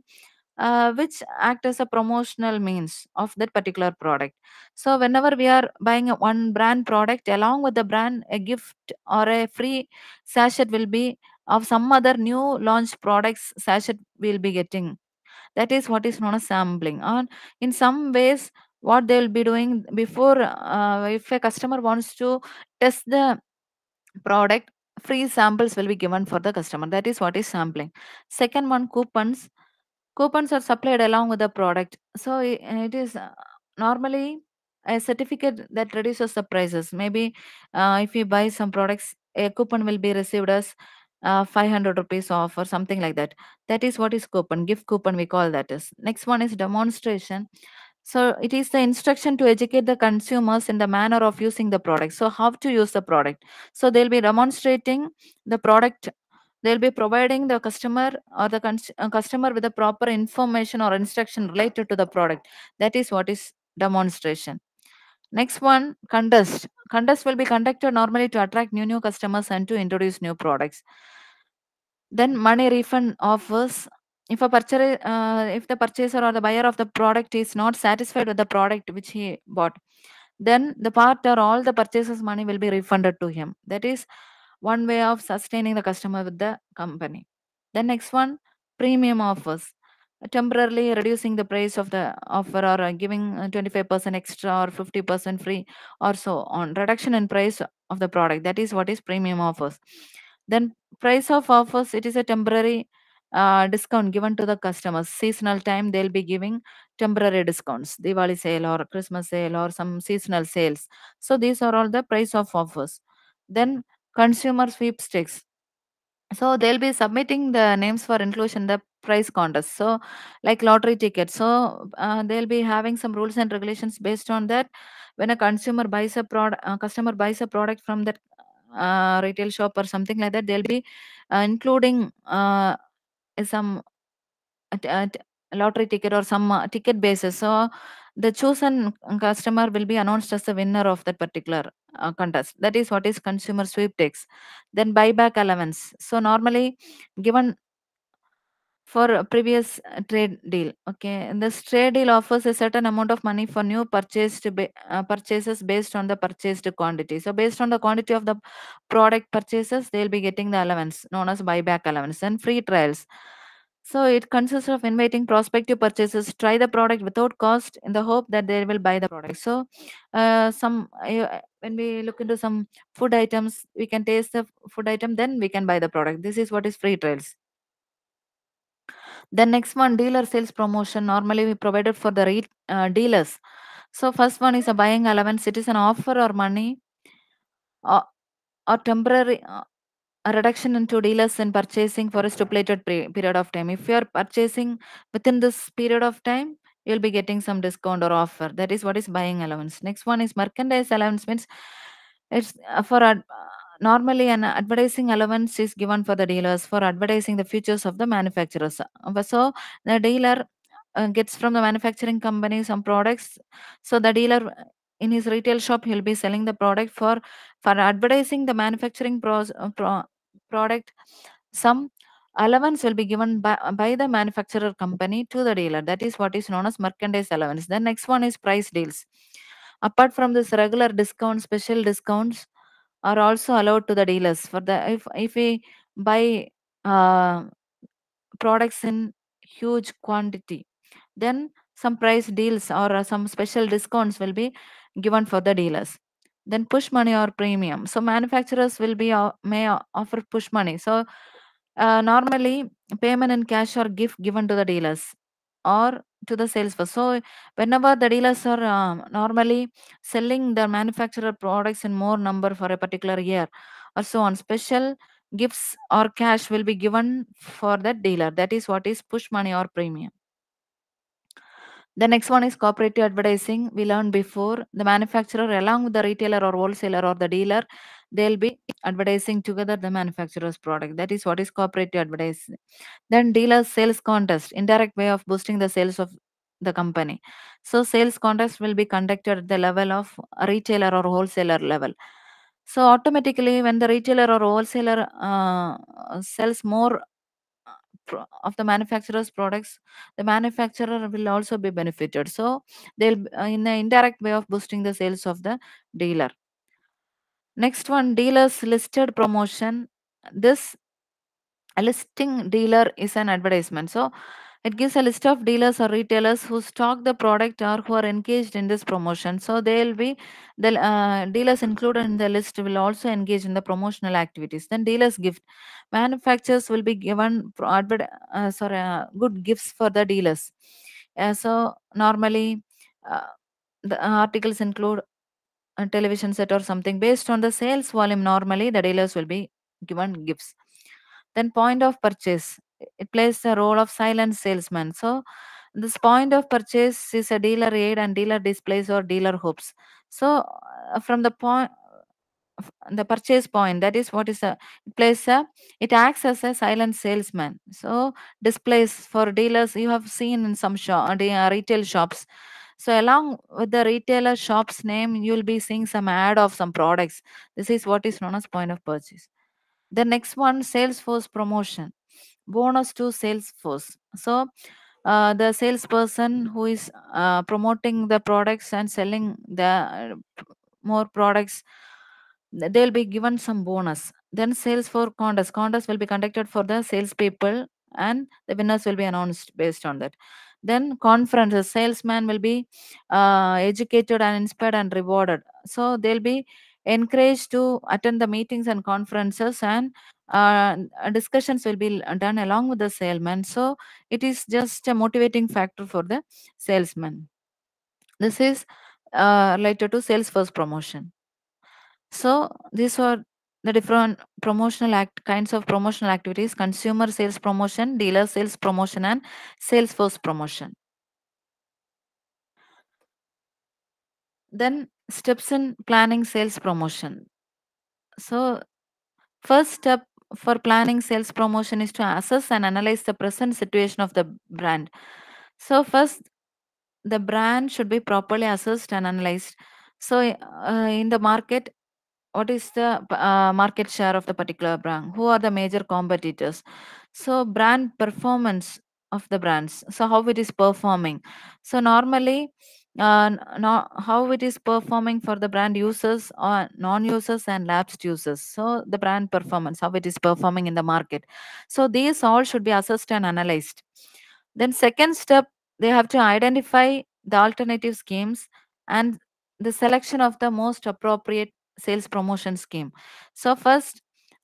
uh, which act as a promotional means of that particular product. So whenever we are buying a one brand product along with the brand a gift or a free sachet will be of some other new launch products sachet we'll be getting. That is what is known as sampling. And in some ways what they will be doing before uh, if a customer wants to test the product free samples will be given for the customer. That is what is sampling. Second one coupons. Coupons are supplied along with the product. So it is uh, normally a certificate that reduces the prices. Maybe uh, if you buy some products a coupon will be received as uh, 500 rupees off or something like that. That is what is coupon gift coupon we call that is. Next one is demonstration. So it is the instruction to educate the consumers in the manner of using the product. So how to use the product? So they'll be demonstrating the product. They'll be providing the customer or the cons- uh, customer with the proper information or instruction related to the product. That is what is demonstration next one contest. Contest will be conducted normally to attract new new customers and to introduce new products. Then money refund offers. If a purchaser uh, if the purchaser or the buyer of the product is not satisfied with the product which he bought then the part or all the purchaser's money will be refunded to him. That is one way of sustaining the customer with the company. Then next one premium offers temporarily reducing the price of the offer or uh, giving uh, 25% extra or 50% free or so on. Reduction in price of the product that is what is premium offers. Then price of offers it is a temporary uh, discount given to the customers. Seasonal time they'll be giving temporary discounts diwali sale or christmas sale or some seasonal sales. So these are all the price of offers. Then consumer sweepstakes so they'll be submitting the names for inclusion in the prize contest. So like lottery tickets so uh, they'll be having some rules and regulations based on that. When a consumer buys a product uh, customer buys a product from that uh, retail shop or something like that they'll be uh, including uh, some uh, uh, lottery ticket or some uh, ticket basis. So the chosen customer will be announced as the winner of that particular uh, contest. That is what is consumer sweepstakes. Then buyback allowance. So normally given for previous uh, trade deal okay and this trade deal offers a certain amount of money for new purchased uh, purchases based on the purchased quantity. So based on the quantity of the product purchases they'll be getting the allowance known as buyback allowance and free trials so it consists of inviting prospective purchasers try the product without cost in the hope that they will buy the product so uh, some uh, when we look into some food items we can taste the food item then we can buy the product this is what is free trials then next one, dealer sales promotion. Normally we provided for the re- uh, dealers. So first one is a buying allowance. It is an offer or money or, or temporary uh, a reduction into dealers in purchasing for a stipulated period of time. If you are purchasing within this period of time, you'll be getting some discount or offer. That is what is buying allowance. Next one is merchandise allowance means it's uh, for ad- uh, normally an advertising allowance is given for the dealers for advertising the features of the manufacturers. Uh, So the dealer gets from the manufacturing company some products. So the dealer in his retail shop he'll be selling the product for for advertising the manufacturing pros, pro, product. Some allowance will be given by, by the manufacturer company to the dealer. That is what is known as merchandise allowance. The next one is price deals. Apart from this regular discount, special discounts are also allowed to the dealers. For the if if we buy uh, products in huge quantity, then some price deals or some special discounts will be given for the dealers then push money or premium. So manufacturers will be uh, may offer push money. So uh, normally payment in cash or gift given to the dealers or to the sales force. So whenever the dealers are um, normally selling their manufacturer products in more number for a particular year or so on special gifts or cash will be given for that dealer. That is what is push money or premium the next one is cooperative advertising. We learned before the manufacturer, along with the retailer or wholesaler or the dealer, they'll be advertising together the manufacturer's product. That is what is cooperative advertising. Then dealer sales contest, indirect way of boosting the sales of the company. So sales contest will be conducted at the level of a retailer or wholesaler level. So automatically, when the retailer or wholesaler uh, sells more of the manufacturer's products the manufacturer will also be benefited. So they'll uh, in an indirect way of boosting the sales of the dealer. Next one dealers listed promotion. This listing dealer is an advertisement. So it gives a list of dealers or retailers who stock the product or who are engaged in this promotion. So they'll be the uh, dealers included in the list will also engage in the promotional activities. Then dealers gift. Manufacturers will be given uh, sorry uh, good gifts for the dealers. Uh, so normally uh, the articles include a television set or something. Based on the sales volume normally the dealers will be given gifts. Then point of purchase it plays the role of silent salesman. So this point of purchase is a dealer aid and dealer displays or dealer hopes. So uh, from the point the purchase point that is what is a it plays a it acts as a silent salesman. So displays for dealers you have seen in some shop uh, retail shops. So along with the retailer shop's name you will be seeing some ad of some products. This is what is known as point of purchase. The next one salesforce promotion bonus to salesforce. So uh, the salesperson who is uh, promoting the products and selling the uh, more products they'll be given some bonus. Then sales force contest contest will be conducted for the salespeople and the winners will be announced based on that. Then conferences salesman will be uh, educated and inspired and rewarded. So they'll be encouraged to attend the meetings and conferences and uh, discussions will be done along with the salesman. So it is just a motivating factor for the salesman. This is uh, related to sales force promotion. So these are the different promotional act kinds of promotional activities consumer sales promotion dealer sales promotion and sales force promotion. Then steps in planning sales promotion. So first step for planning sales promotion is to assess and analyze the present situation of the brand. So first the brand should be properly assessed and analyzed. So uh, in the market what is the uh, market share of the particular brand? Who are the major competitors? So brand performance of the brands. So how it is performing? So normally uh, n- no, how it is performing for the brand users or non-users and lapsed users. So the brand performance how it is performing in the market. So these all should be assessed and analyzed. Then second step they have to identify the alternative schemes and the selection of the most appropriate sales promotion scheme. So first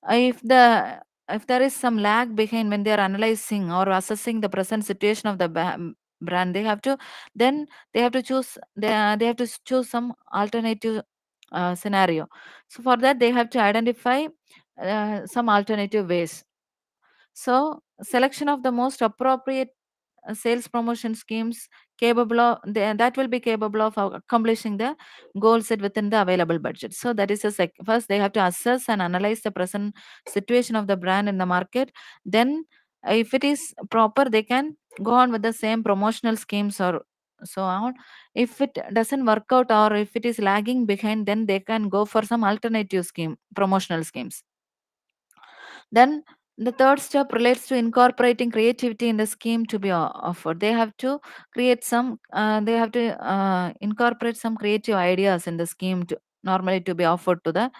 uh, if the if there is some lag behind when they are analyzing or assessing the present situation of the brand. They have to then they have to choose they, uh, they have to choose some alternative uh, scenario. So for that they have to identify uh, some alternative ways. So selection of the most appropriate uh, sales promotion schemes capable of that will be capable of accomplishing the goal set within the available budget. So that is a sec first they have to assess and analyze the present situation of the brand in the market. Then if it is proper they can go on with the same promotional schemes or so on. If it doesn't work out or if it is lagging behind then they can go for some alternative scheme promotional schemes. Then the third step relates to incorporating creativity in the scheme to be offered. They have to create some uh, they have to uh, incorporate some creative ideas in the scheme to normally to be offered to the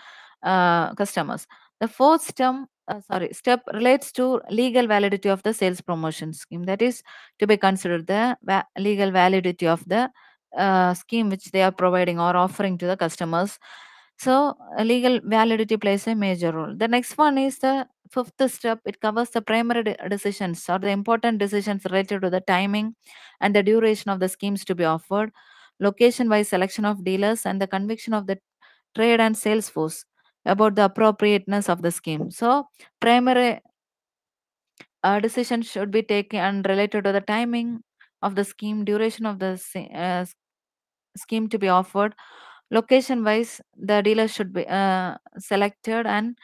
uh, customers. The fourth step uh, sorry step relates to legal validity of the sales promotion scheme. That is to be considered the va- legal validity of the uh, scheme which they are providing or offering to the customers. So legal validity plays a major role. The next one is the fifth step. It covers the primary de- decisions or the important decisions related to the timing and the duration of the schemes to be offered location wise selection of dealers and the conviction of the trade and sales force about the appropriateness of the scheme. So primary uh, decisions should be taken and related to the timing of the scheme duration of the uh, scheme to be offered. Location wise the dealer should be uh, selected and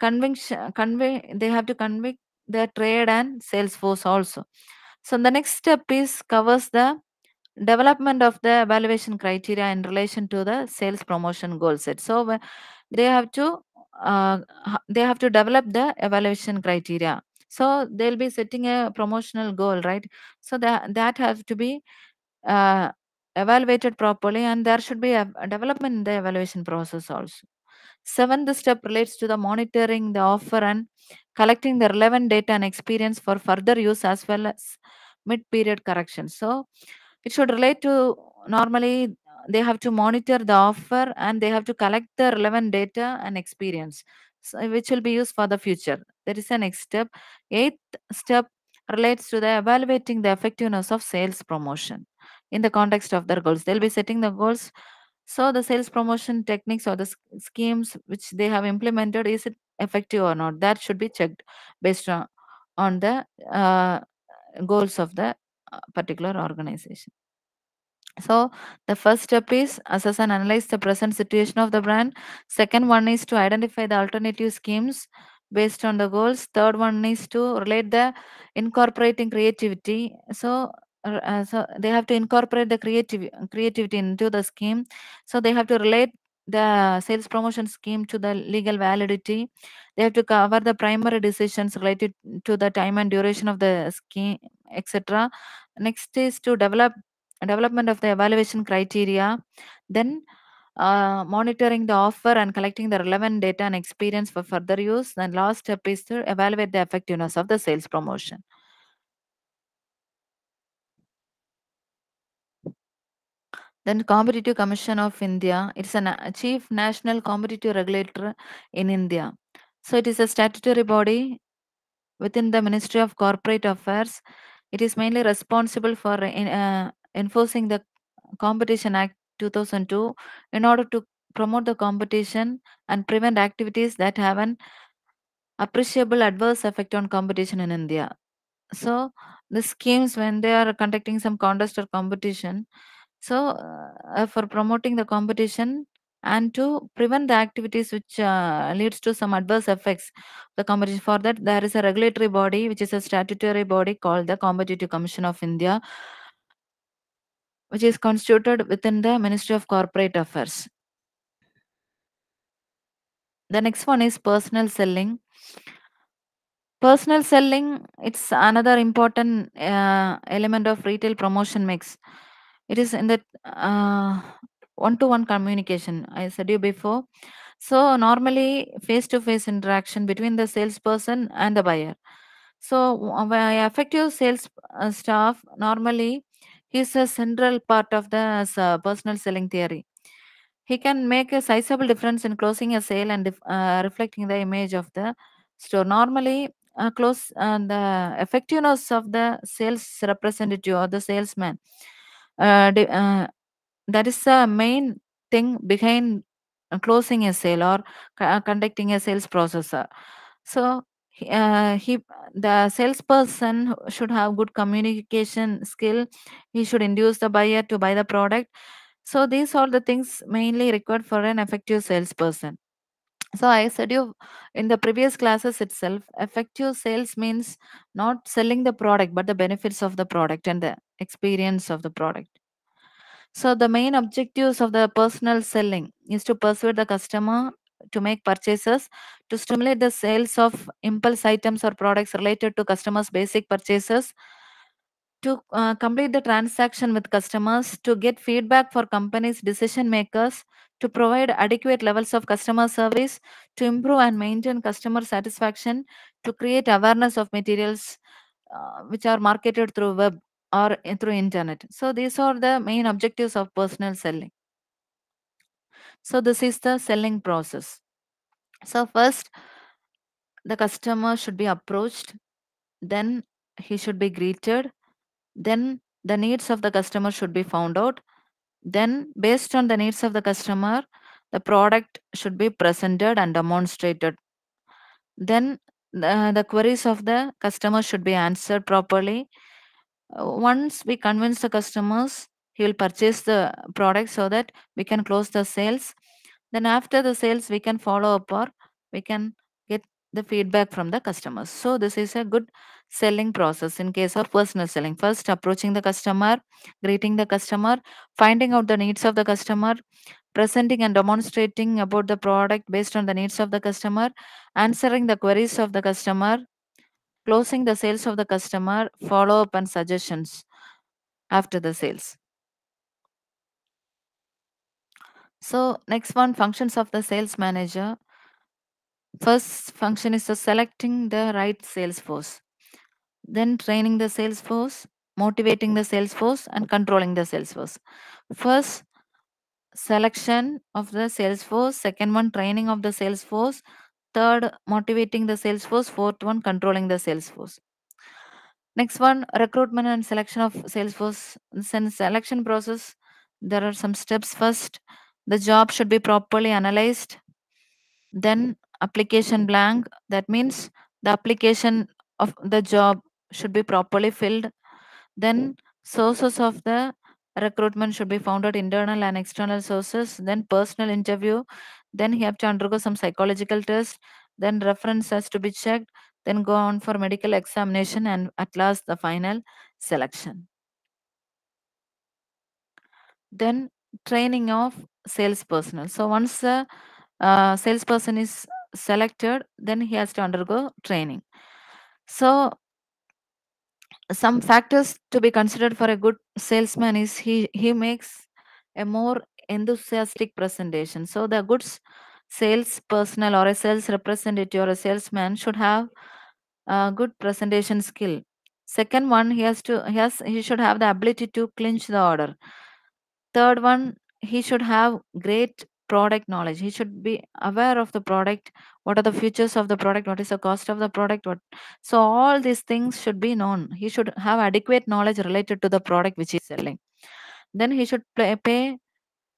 conviction convey they have to convey the trade and sales force also. So the next step is covers the development of the evaluation criteria in relation to the sales promotion goal set. So they have to uh, they have to develop the evaluation criteria. So they'll be setting a promotional goal right? So that that has to be uh, evaluated properly and there should be a, a development in the evaluation process also. Seventh step relates to the monitoring the offer and collecting the relevant data and experience for further use as well as mid period correction. So it should relate to normally they have to monitor the offer and they have to collect the relevant data and experience so, which will be used for the future. That is the next step. Eighth step relates to the evaluating the effectiveness of sales promotion. In the context of their goals they'll be setting the goals. So the sales promotion techniques or the schemes which they have implemented is it effective or not? That should be checked based on on the uh, goals of the uh, particular organization so the first step is assess and analyze the present situation of the brand. Second one is to identify the alternative schemes based on the goals. Third one is to relate the incorporating creativity. So uh, so they have to incorporate the creative creativity into the scheme. So they have to relate the sales promotion scheme to the legal validity. They have to cover the primary decisions related to the time and duration of the scheme, etc. Next is to develop development of the evaluation criteria, then uh, monitoring the offer and collecting the relevant data and experience for further use. Then last step is to evaluate the effectiveness of the sales promotion. Then Competitive Commission of India, it's a na- chief national competitive regulator in India. So it is a statutory body within the Ministry of Corporate Affairs. It is mainly responsible for in, uh, enforcing the Competition Act 2002 in order to promote the competition and prevent activities that have an appreciable adverse effect on competition in India. So the schemes when they are conducting some contest or competition, so uh, for promoting the competition and to prevent the activities which uh, leads to some adverse effects the competition for that there is a regulatory body which is a statutory body called the competitive commission of india which is constituted within the Ministry of Corporate Affairs. The next one is personal selling. Personal selling, it's another important uh, element of retail promotion mix. It is in the one to one communication. I said you before. So, normally face to face interaction between the salesperson and the buyer. So, uh, by effective sales uh, staff, normally is a central part of the uh, personal selling theory. He can make a sizable difference in closing a sale and uh, reflecting the image of the store. Normally, uh, close uh, the effectiveness of the sales representative or the salesman. Uh, uh, that is the main thing behind closing a sale or conducting a sales process. So uh, he the salesperson should have good communication skill. He should induce the buyer to buy the product. So these are the things mainly required for an effective salesperson. So i said you in the previous classes itself effective sales means not selling the product but the benefits of the product and the experience of the product. So the main objectives of the personal selling is to persuade the customer to make purchases to stimulate the sales of impulse items or products related to customers basic purchases to uh, complete the transaction with customers to get feedback for companies decision makers to provide adequate levels of customer service to improve and maintain customer satisfaction to create awareness of materials uh, which are marketed through web or through internet. So these are the main objectives of personal selling so this is the selling process. So first the customer should be approached then he should be greeted then the needs of the customer should be found out then based on the needs of the customer the product should be presented and demonstrated. Then the, the queries of the customer should be answered properly. Uh, once we convince the customers he will purchase the product so that we can close the sales. Then after the sales we can follow up or we can get the feedback from the customers. So this is a good selling process in case of personal selling. First approaching the customer greeting the customer finding out the needs of the customer presenting and demonstrating about the product based on the needs of the customer answering the queries of the customer closing the sales of the customer follow up and suggestions after the sales so next one functions of the sales manager. First function is the selecting the right sales force then training the sales force motivating the sales force and controlling the sales force. First selection of the sales force second one training of the sales force third motivating the sales force fourth one controlling the sales force. Next one recruitment and selection of sales force. In selection process there are some steps. First the job should be properly analyzed then application blank. That means the application of the job should be properly filled. Then sources of the recruitment should be found out internal and external sources. Then personal interview. Then he have to undergo some psychological test. Then reference has to be checked. Then go on for medical examination and at last the final selection. Then training of sales personnel so once a uh, salesperson is selected then he has to undergo training. So some factors to be considered for a good salesman is he he makes a more enthusiastic presentation. So the good s- sales personnel or a sales representative or a salesman should have a good presentation skill. Second one he has to he has he should have the ability to clinch the order. Third one he should have great product knowledge. He should be aware of the product what are the features of the product what is the cost of the product what so all these things should be known. He should have adequate knowledge related to the product which he is selling. Then he should play, pay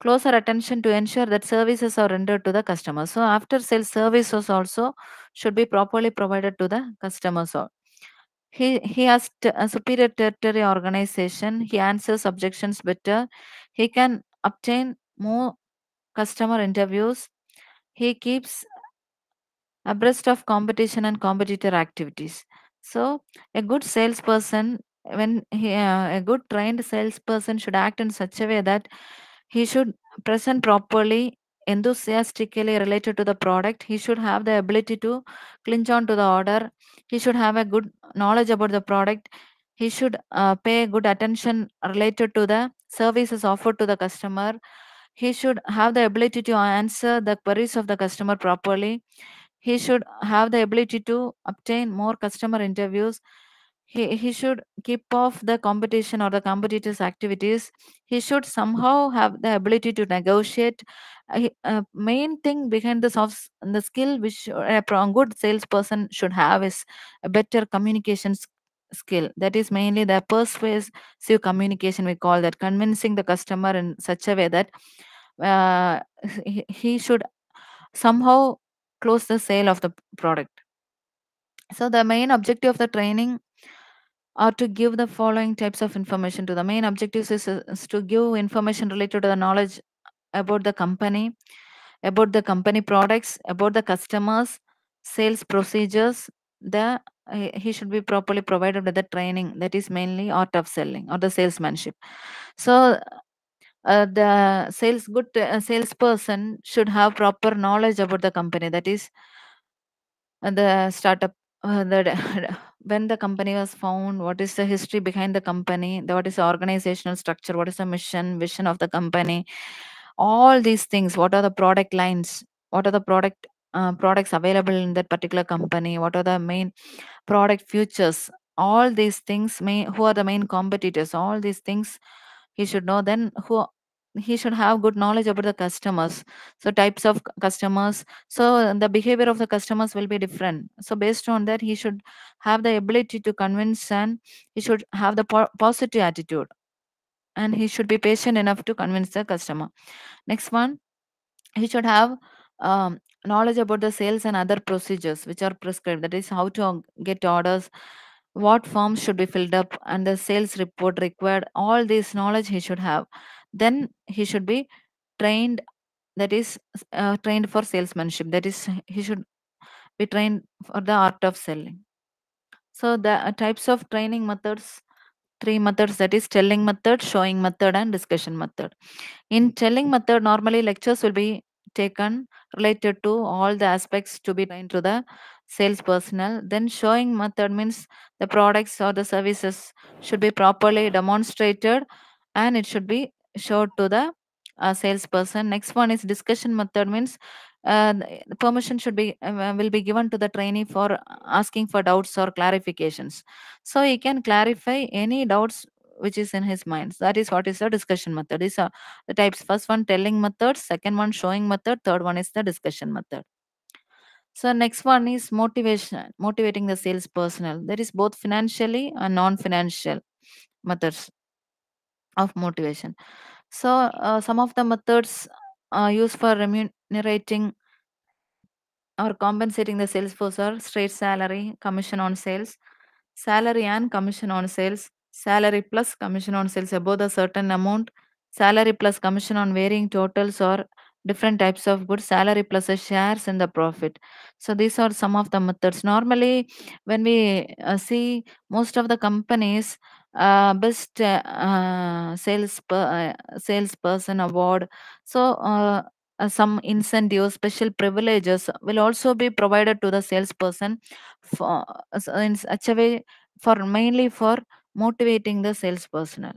closer attention to ensure that services are rendered to the customer so after sales services also should be properly provided to the customers al- he he has a superior territory organization. He answers objections better. He can obtain more customer interviews. He keeps abreast of competition and competitor activities. So a good salesperson when he, uh, a good trained salesperson should act in such a way that he should present properly enthusiastically related to the product. He should have the ability to clinch on to the order. He should have a good knowledge about the product. He should uh, pay good attention related to the services offered to the customer he should have the ability to answer the queries of the customer properly. He should have the ability to obtain more customer interviews. He, he should keep off the competition or the competitors activities. He should somehow have the ability to negotiate. Uh, he- uh, main thing behind the soft the skill which a good salesperson should have is a better communication s- skill that is mainly the persuasive communication we call that convincing the customer in such a way that uh, he, should somehow close the sale of the product So the main objective of the training are to give the following types of information to the main objectives is, is to give information related to the knowledge about the company, about the company products, about the customers, sales procedures. The he should be properly provided with the training that is mainly art of selling or the salesmanship. So uh, the sales good uh, salesperson should have proper knowledge about the company that is uh, the startup uh, the when the company was found what is the history behind the company the, what is the organizational structure what is the mission vision of the company all these things what are the product lines what are the product uh, products available in that particular company what are the main product futures all these things may who are the main competitors all these things he should know then who he should have good knowledge about the customers. So types of customers so the behavior of the customers will be different. So based on that he should have the ability to convince and he should have the po- positive attitude. And he should be patient enough to convince the customer. Next one he should have um, knowledge about the sales and other procedures which are prescribed that is how to get orders what forms should be filled up and the sales report required all this knowledge he should have. Then he should be trained that is uh, trained for salesmanship that is he should be trained for the art of selling. So the uh, types of training methods three methods that is telling method showing method and discussion method. In telling method normally lectures will be taken related to all the aspects to be trained to the sales personnel. Then showing method means the products or the services should be properly demonstrated and it should be showed to the uh, salesperson. Next one is discussion method means uh, permission should be uh, will be given to the trainee for asking for doubts or clarifications. So he can clarify any doubts which is in his mind. That is what is the discussion method. These are the types. First one telling method. Second one showing method. Third one is the discussion method. So next one is motivation motivating the sales personnel. That is both financially and non-financial methods of motivation. So uh, some of the methods uh, used for remunerating or compensating the sales force are straight salary commission on sales salary and commission on sales salary plus commission on sales above a certain amount. Salary plus commission on varying totals or different types of goods. Salary plus shares in the profit. So these are some of the methods. Normally when we uh, see most of the companies uh, best uh, uh, sales per, uh, salesperson award. So uh, some incentives special privileges will also be provided to the salesperson for in such a way for mainly for motivating the sales personnel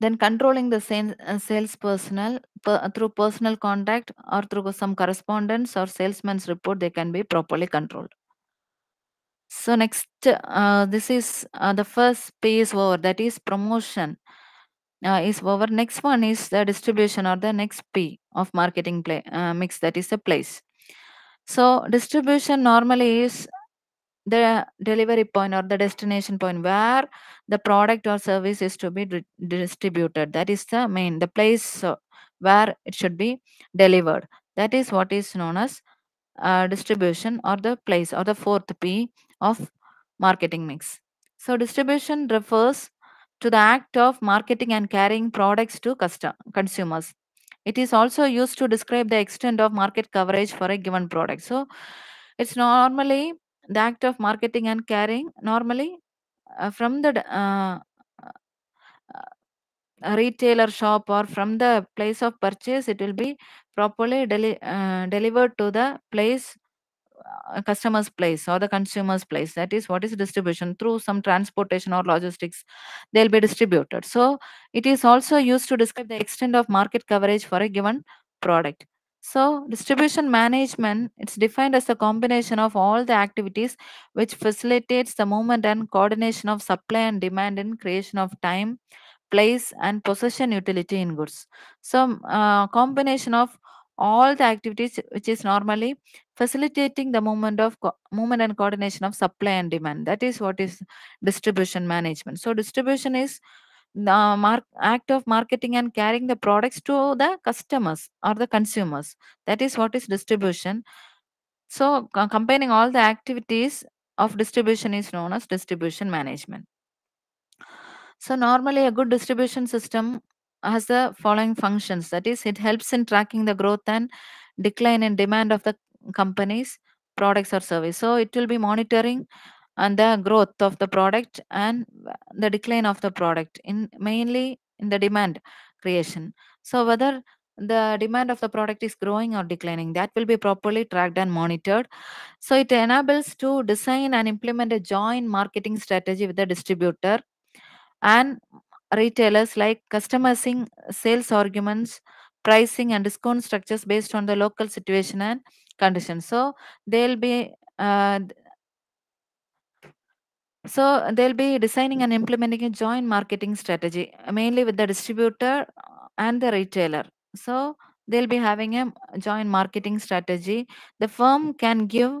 then controlling the sales, uh, personnel per, through personal contact or through some correspondence or salesman's report they can be properly controlled. So next uh, this is uh, the first phase over that is promotion. Uh, is over. Next one is the distribution or the next p of marketing play uh, mix that is the place. So distribution normally is the delivery point or the destination point where the product or service is to be distributed. That is the main the place uh, where it should be delivered. That is what is known as uh, distribution or the place or the fourth p of marketing mix. So distribution refers to the act of marketing and carrying products to custom- consumers. It is also used to describe the extent of market coverage for a given product. So it's normally the act of marketing and carrying normally uh, from the uh, uh, retailer shop or from the place of purchase it will be properly deli- uh, delivered to the place uh, customer's place or the consumer's place. That is what is distribution through some transportation or logistics they'll be distributed. So it is also used to describe the extent of market coverage for a given product so distribution management it's defined as a combination of all the activities which facilitates the movement and coordination of supply and demand in creation of time place and possession utility in goods. So uh, combination of all the activities which is normally facilitating the movement of movement and coordination of supply and demand. That is what is distribution management. So distribution is the mark, act of marketing and carrying the products to the customers or the consumers that is what is distribution So, co- combining all the activities of distribution is known as distribution management. So, normally a good distribution system has the following functions that is, it helps in tracking the growth and decline in demand of the company's products or service. So, it will be monitoring and the growth of the product and the decline of the product in mainly in the demand creation. So, whether the demand of the product is growing or declining that will be properly tracked and monitored so it enables to design and implement a joint marketing strategy with the distributor and retailers like customizing sales arguments pricing and discount structures based on the local situation and conditions so they'll be uh, so they'll be designing and implementing a joint marketing strategy mainly with the distributor uh, and the retailer. So they'll be having a joint marketing strategy. The firm can give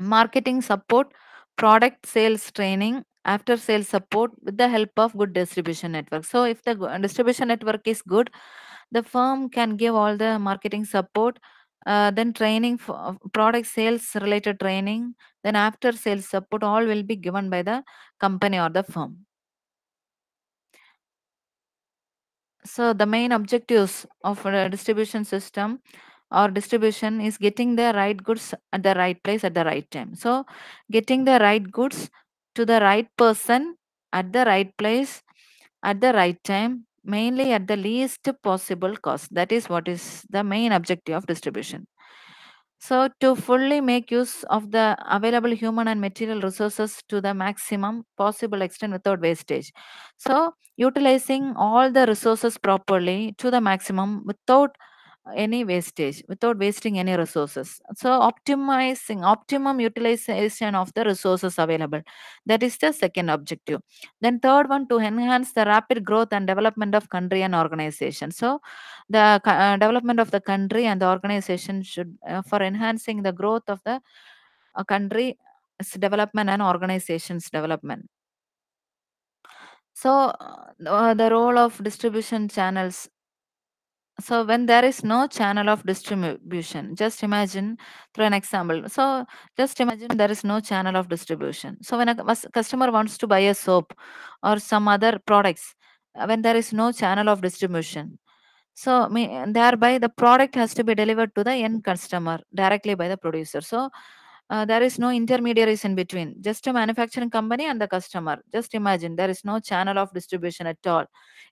marketing support product sales training after sales support with the help of good distribution network. So if the distribution network is good the firm can give all the marketing support uh, then training for product sales related training then after sales support all will be given by the company or the firm. So the main objectives of a distribution system or distribution is getting the right goods at the right place at the right time. So getting the right goods to the right person at the right place at the right time mainly at the least possible cost. That is what is the main objective of distribution. So to fully make use of the available human and material resources to the maximum possible extent without wastage. So utilizing all the resources properly to the maximum without any wastage without wasting any resources. So optimizing optimum utilization of the resources available. That is the second objective. Then third one to enhance the rapid growth and development of country and organization. So the uh, development of the country and the organization should uh, for enhancing the growth of the uh, country's development and organization's development. So uh, the role of distribution channels so when there is no channel of distribution just imagine through an example. So just imagine there is no channel of distribution. So when a customer wants to buy a soap or some other products uh, when there is no channel of distribution so thereby the product has to be delivered to the end customer directly by the producer. So uh, there is no intermediaries in between. Just a manufacturing company and the customer. Just imagine there is no channel of distribution at all.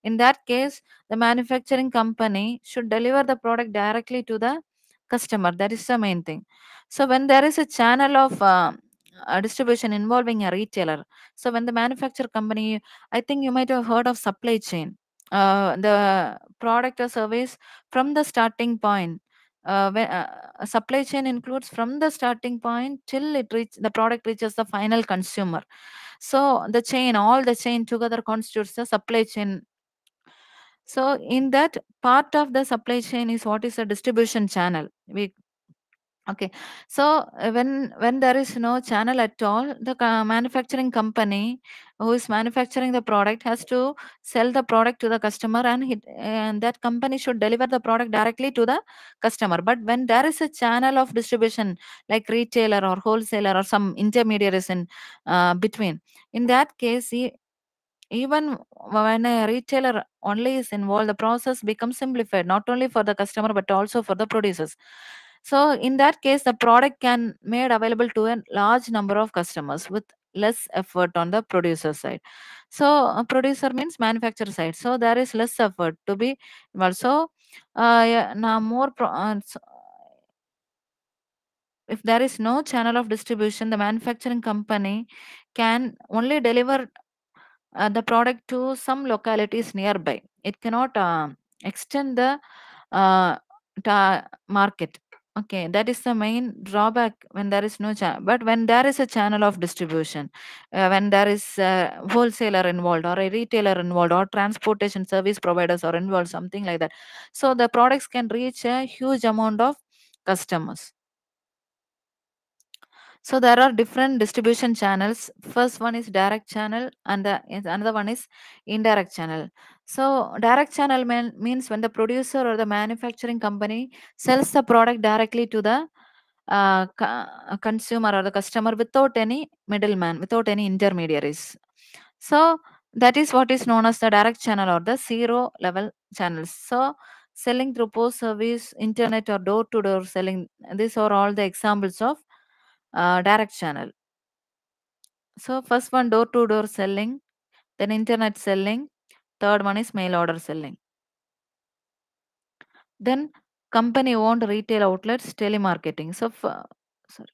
In that case the manufacturing company should deliver the product directly to the customer. That is the main thing. So when there is a channel of uh, uh, distribution involving a retailer so when the manufacturer company i think you might have heard of supply chain. Uh, the product or service from the starting point uh, when, uh, a supply chain includes from the starting point till it reach the product reaches the final consumer. So the chain all the chain together constitutes the supply chain. So in that part of the supply chain is what is a distribution channel. We okay. So uh, when when there is no channel at all the manufacturing company who is manufacturing the product has to sell the product to the customer and, it, and that company should deliver the product directly to the customer. But when there is a channel of distribution like retailer or wholesaler or some intermediaries in uh, between in that case e- even when a retailer only is involved the process becomes simplified not only for the customer but also for the producers so in that case the product can made available to a large number of customers with less effort on the producer side so a producer means manufacturer side so there is less effort to be involved so uh, yeah, now more pro- uh, so if there is no channel of distribution the manufacturing company can only deliver uh, the product to some localities nearby. It cannot uh, extend the uh, market. Okay, that is the main drawback when there is no channel. But when there is a channel of distribution, uh, when there is a wholesaler involved or a retailer involved or transportation service providers are involved, something like that. So the products can reach a huge amount of customers. So there are different distribution channels. First one is direct channel, and the another one is indirect channel. So direct channel mean, means when the producer or the manufacturing company sells the product directly to the uh, consumer or the customer without any middleman, without any intermediaries. So that is what is known as the direct channel or the zero level channels. So selling through post service, internet or door to door selling, these are all the examples of uh, direct channel. So first one door to door selling, then internet selling, third one is mail order selling. Then company owned retail outlets, telemarketing. So sorry.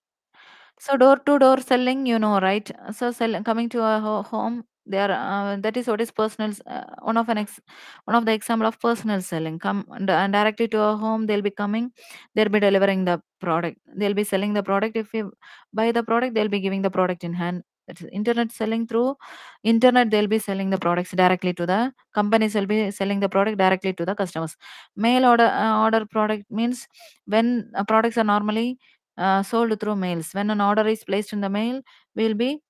So door to door selling, you know, right? So sell, coming to a ho- home, they are uh, that is what is personal. Uh, one of an ex, one of the example of personal selling. Come and, and directly to a home, they'll be coming, they'll be delivering the product. They'll be selling the product. If you buy the product, they'll be giving the product in hand. That is internet selling through internet. They'll be selling the products directly to the companies. Will be selling the product directly to the customers. Mail order uh, order product means when uh, products are normally uh, sold through mails. When an order is placed in the mail, we'll be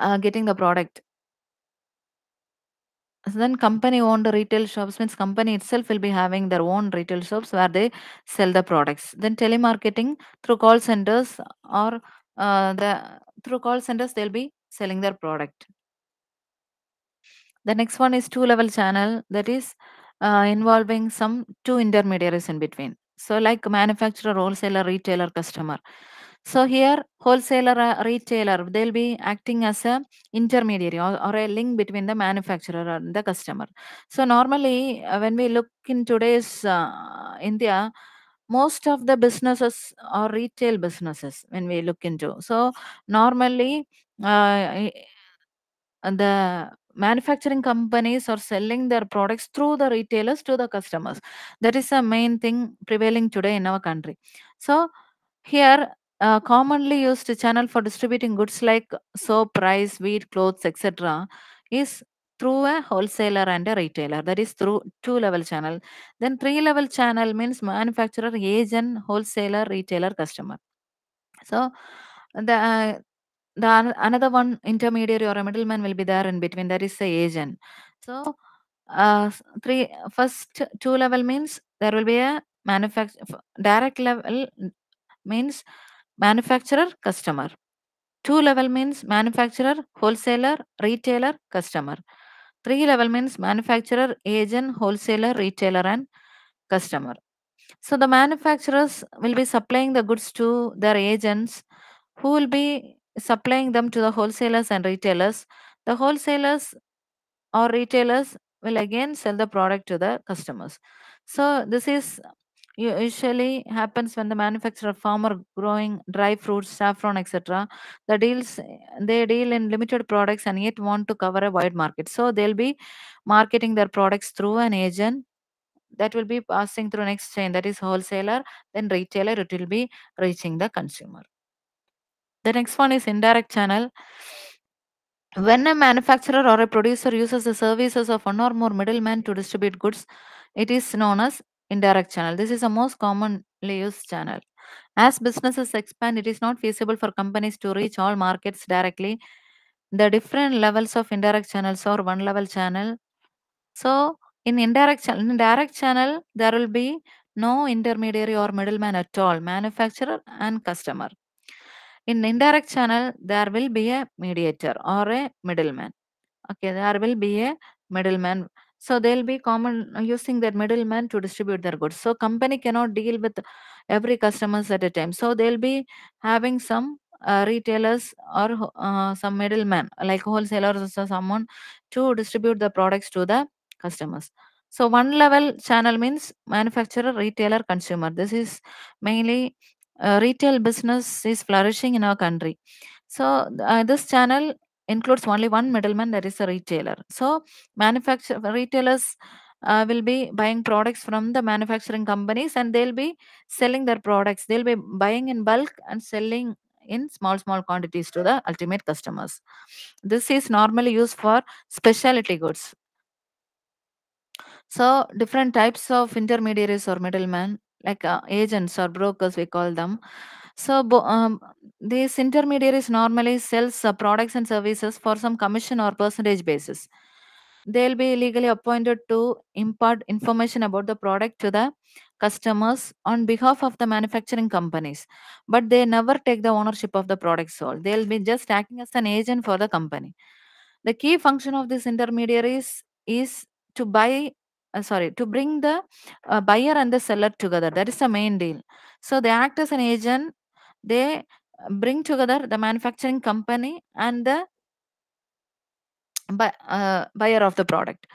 uh, getting the product. So then company owned retail shops means company itself will be having their own retail shops where they sell the products. Then telemarketing through call centers or uh, the through call centers they'll be selling their product. The next one is two level channel that is uh, involving some two intermediaries in between. So like manufacturer, wholesaler, retailer, customer. So here wholesaler, or retailer, they'll be acting as a intermediary or, or a link between the manufacturer and the customer. So normally uh, when we look in today's uh, India, most of the businesses are retail businesses when we look into. So normally uh, the manufacturing companies are selling their products through the retailers to the customers that is the main thing prevailing today in our country so here uh, commonly used channel for distributing goods like soap rice wheat clothes etc is through a wholesaler and a retailer. That is through two level channel. Then three level channel means manufacturer agent wholesaler retailer customer. So the uh, the another one intermediary or a middleman will be there in between. That is the agent. So uh three first two level means there will be a manufacturer direct level means manufacturer customer two level means manufacturer wholesaler retailer customer three level means manufacturer agent wholesaler retailer and customer so the manufacturers will be supplying the goods to their agents who will be supplying them to the wholesalers and retailers. The wholesalers or retailers will again sell the product to the customers. So this is usually happens when the manufacturer farmer growing dry fruits, saffron, etc. The deals they deal in limited products and yet want to cover a wide market. So they'll be marketing their products through an agent that will be passing through an exchange that is wholesaler then retailer it will be reaching the consumer the next one is indirect channel when a manufacturer or a producer uses the services of one or more middlemen to distribute goods it is known as indirect channel this is the most commonly used channel as businesses expand it is not feasible for companies to reach all markets directly the different levels of indirect channels or one level channel so in indirect channel, in direct channel, there will be no intermediary or middleman at all, manufacturer and customer. In indirect channel, there will be a mediator or a middleman. Okay, there will be a middleman. So they'll be common uh, using their middleman to distribute their goods. So company cannot deal with every customers at a time. So they'll be having some uh, retailers or uh, some middleman like wholesalers or someone to distribute the products to the customers. So one level channel means manufacturer, retailer, consumer. This is mainly uh, retail business is flourishing in our country. So uh, this channel includes only one middleman that is a retailer. So manufacture retailers uh, will be buying products from the manufacturing companies and they'll be selling their products. They'll be buying in bulk and selling in small small quantities to the ultimate customers. This is normally used for specialty goods. So different types of intermediaries or middlemen like uh, agents or brokers we call them so um, these intermediaries normally sells uh, products and services for some commission or percentage basis they'll be legally appointed to impart information about the product to the customers on behalf of the manufacturing companies, but they never take the ownership of the product sold. They'll be just acting as an agent for the company. The key function of these intermediaries is to buy, uh, sorry, to bring the uh, buyer and the seller together. That is the main deal. So they act as an agent. They bring together the manufacturing company and the uh, buyer of the product.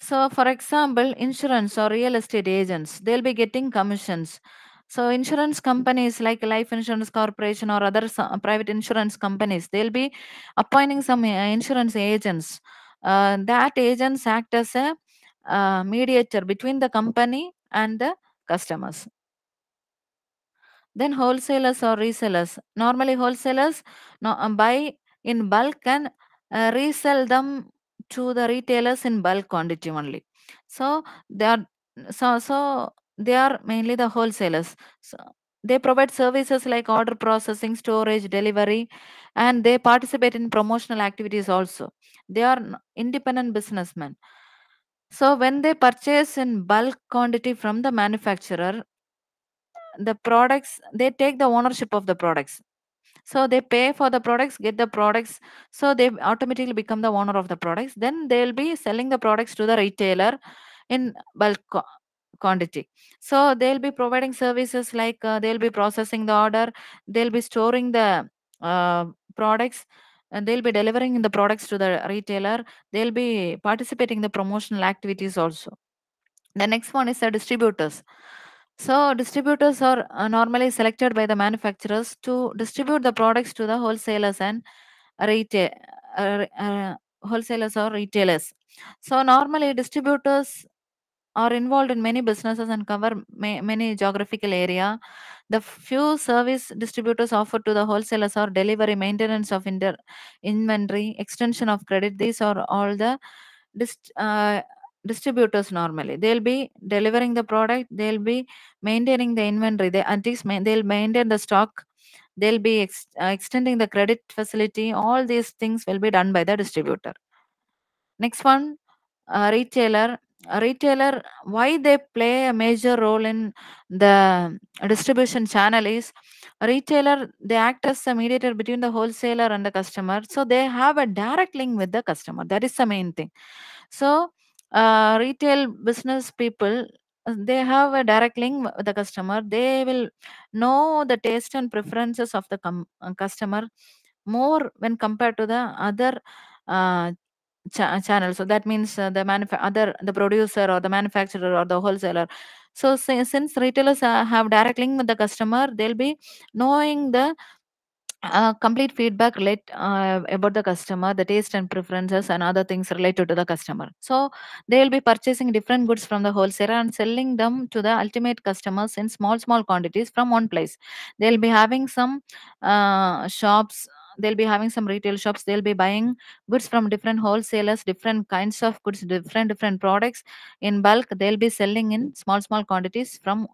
So, for example, insurance or real estate agents, they'll be getting commissions. So, insurance companies like Life Insurance Corporation or other uh, private insurance companies, they'll be appointing some uh, insurance agents. Uh, that agents act as a uh, mediator between the company and the customers. Then wholesalers or resellers. Normally, wholesalers no, uh, buy in bulk and uh, resell them to the retailers in bulk quantity only. So they are so so they are mainly the wholesalers. So they provide services like order processing, storage, delivery, and they participate in promotional activities also. They are independent businessmen. So when they purchase in bulk quantity from the manufacturer, the products they take the ownership of the products. So they pay for the products get the products. So they automatically become the owner of the products. Then they'll be selling the products to the retailer in bulk qua- quantity. So they'll be providing services like uh, they'll be processing the order they'll be storing the uh, products and they'll be delivering the products to the retailer. They'll be participating in the promotional activities also. The next one is the distributors. So distributors are uh, normally selected by the manufacturers to distribute the products to the wholesalers and retail uh, uh, wholesalers or retailers. So normally distributors are involved in many businesses and cover ma- many geographical area. The few service distributors offered to the wholesalers are delivery, maintenance of inventory, extension of credit. These are all the dist- uh, distributors normally. They'll be delivering the product. They'll be maintaining the inventory. They at least they'll maintain the stock. They'll be ex- uh, extending the credit facility. All these things will be done by the distributor. Next one, retailer. A retailer, why they play a major role in the distribution channel is retailer, they act as a mediator between the wholesaler and the customer. So they have a direct link with the customer. That is the main thing. So uh, retail business people, uh, they have a direct link with the customer. They will know the taste and preferences of the com- uh, customer more when compared to the other uh, cha- channel so that means uh, the manuf- other the producer or the manufacturer or the wholesaler so si- since retailers uh, have direct link with the customer they'll be knowing the uh, complete feedback relate uh, about the customer the taste and preferences and other things related to the customer. So they will be purchasing different goods from the wholesaler and selling them to the ultimate customers in small small quantities from one place. They'll be having some uh, shops they'll be having some retail shops they'll be buying goods from different wholesalers different kinds of goods different different products. In bulk they'll be selling in small small quantities from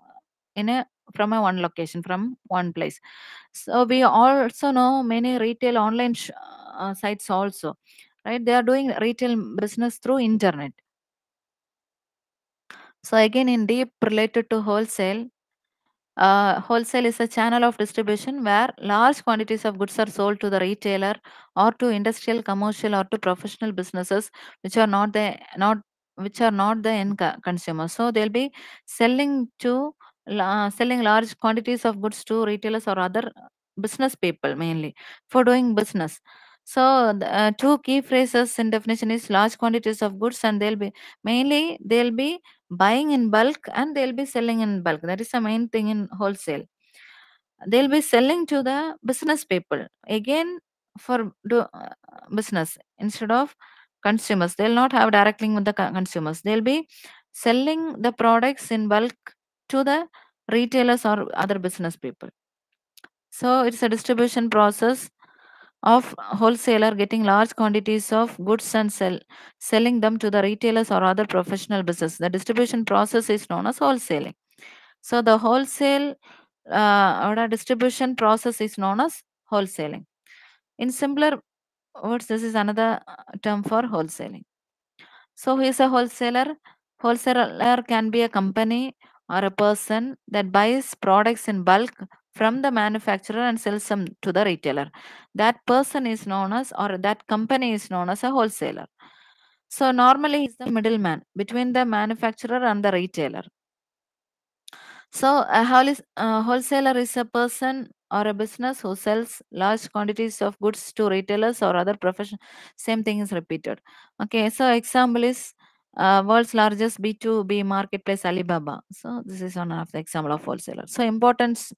in a from a one location from one place. So we also know many retail online uh, sites also right? They are doing retail business through internet. So again in deep related to wholesale uh, wholesale is a channel of distribution where large quantities of goods are sold to the retailer or to industrial, commercial, or to professional businesses, which are not the not which are not the end co- consumer. So they'll be selling to selling large quantities of goods to retailers or other business people mainly for doing business. So the uh, two key phrases in definition is large quantities of goods, and they'll be mainly they'll be buying in bulk and they'll be selling in bulk. That is the main thing in wholesale. They'll be selling to the business people again for do, uh, business instead of consumers. They'll not have direct link with the consumers. They'll be selling the products in bulk to the retailers or other business people. So it's a distribution process of wholesaler getting large quantities of goods and sell selling them to the retailers or other professional business. The distribution process is known as wholesaling. So the wholesale uh, or a distribution process is known as wholesaling. In simpler words, this is another uh, term for wholesaling. So who is a wholesaler? Wholesaler can be a company or a person that buys products in bulk from the manufacturer and sells them to the retailer. That person is known as, or that company is known as a wholesaler. So normally he's the middleman between the manufacturer and the retailer. So a wholesaler is a person or a business who sells large quantities of goods to retailers or other profession. Same thing is repeated. Okay, so example is uh, world's largest B2B marketplace Alibaba. So this is one of the example of wholesaler. So importance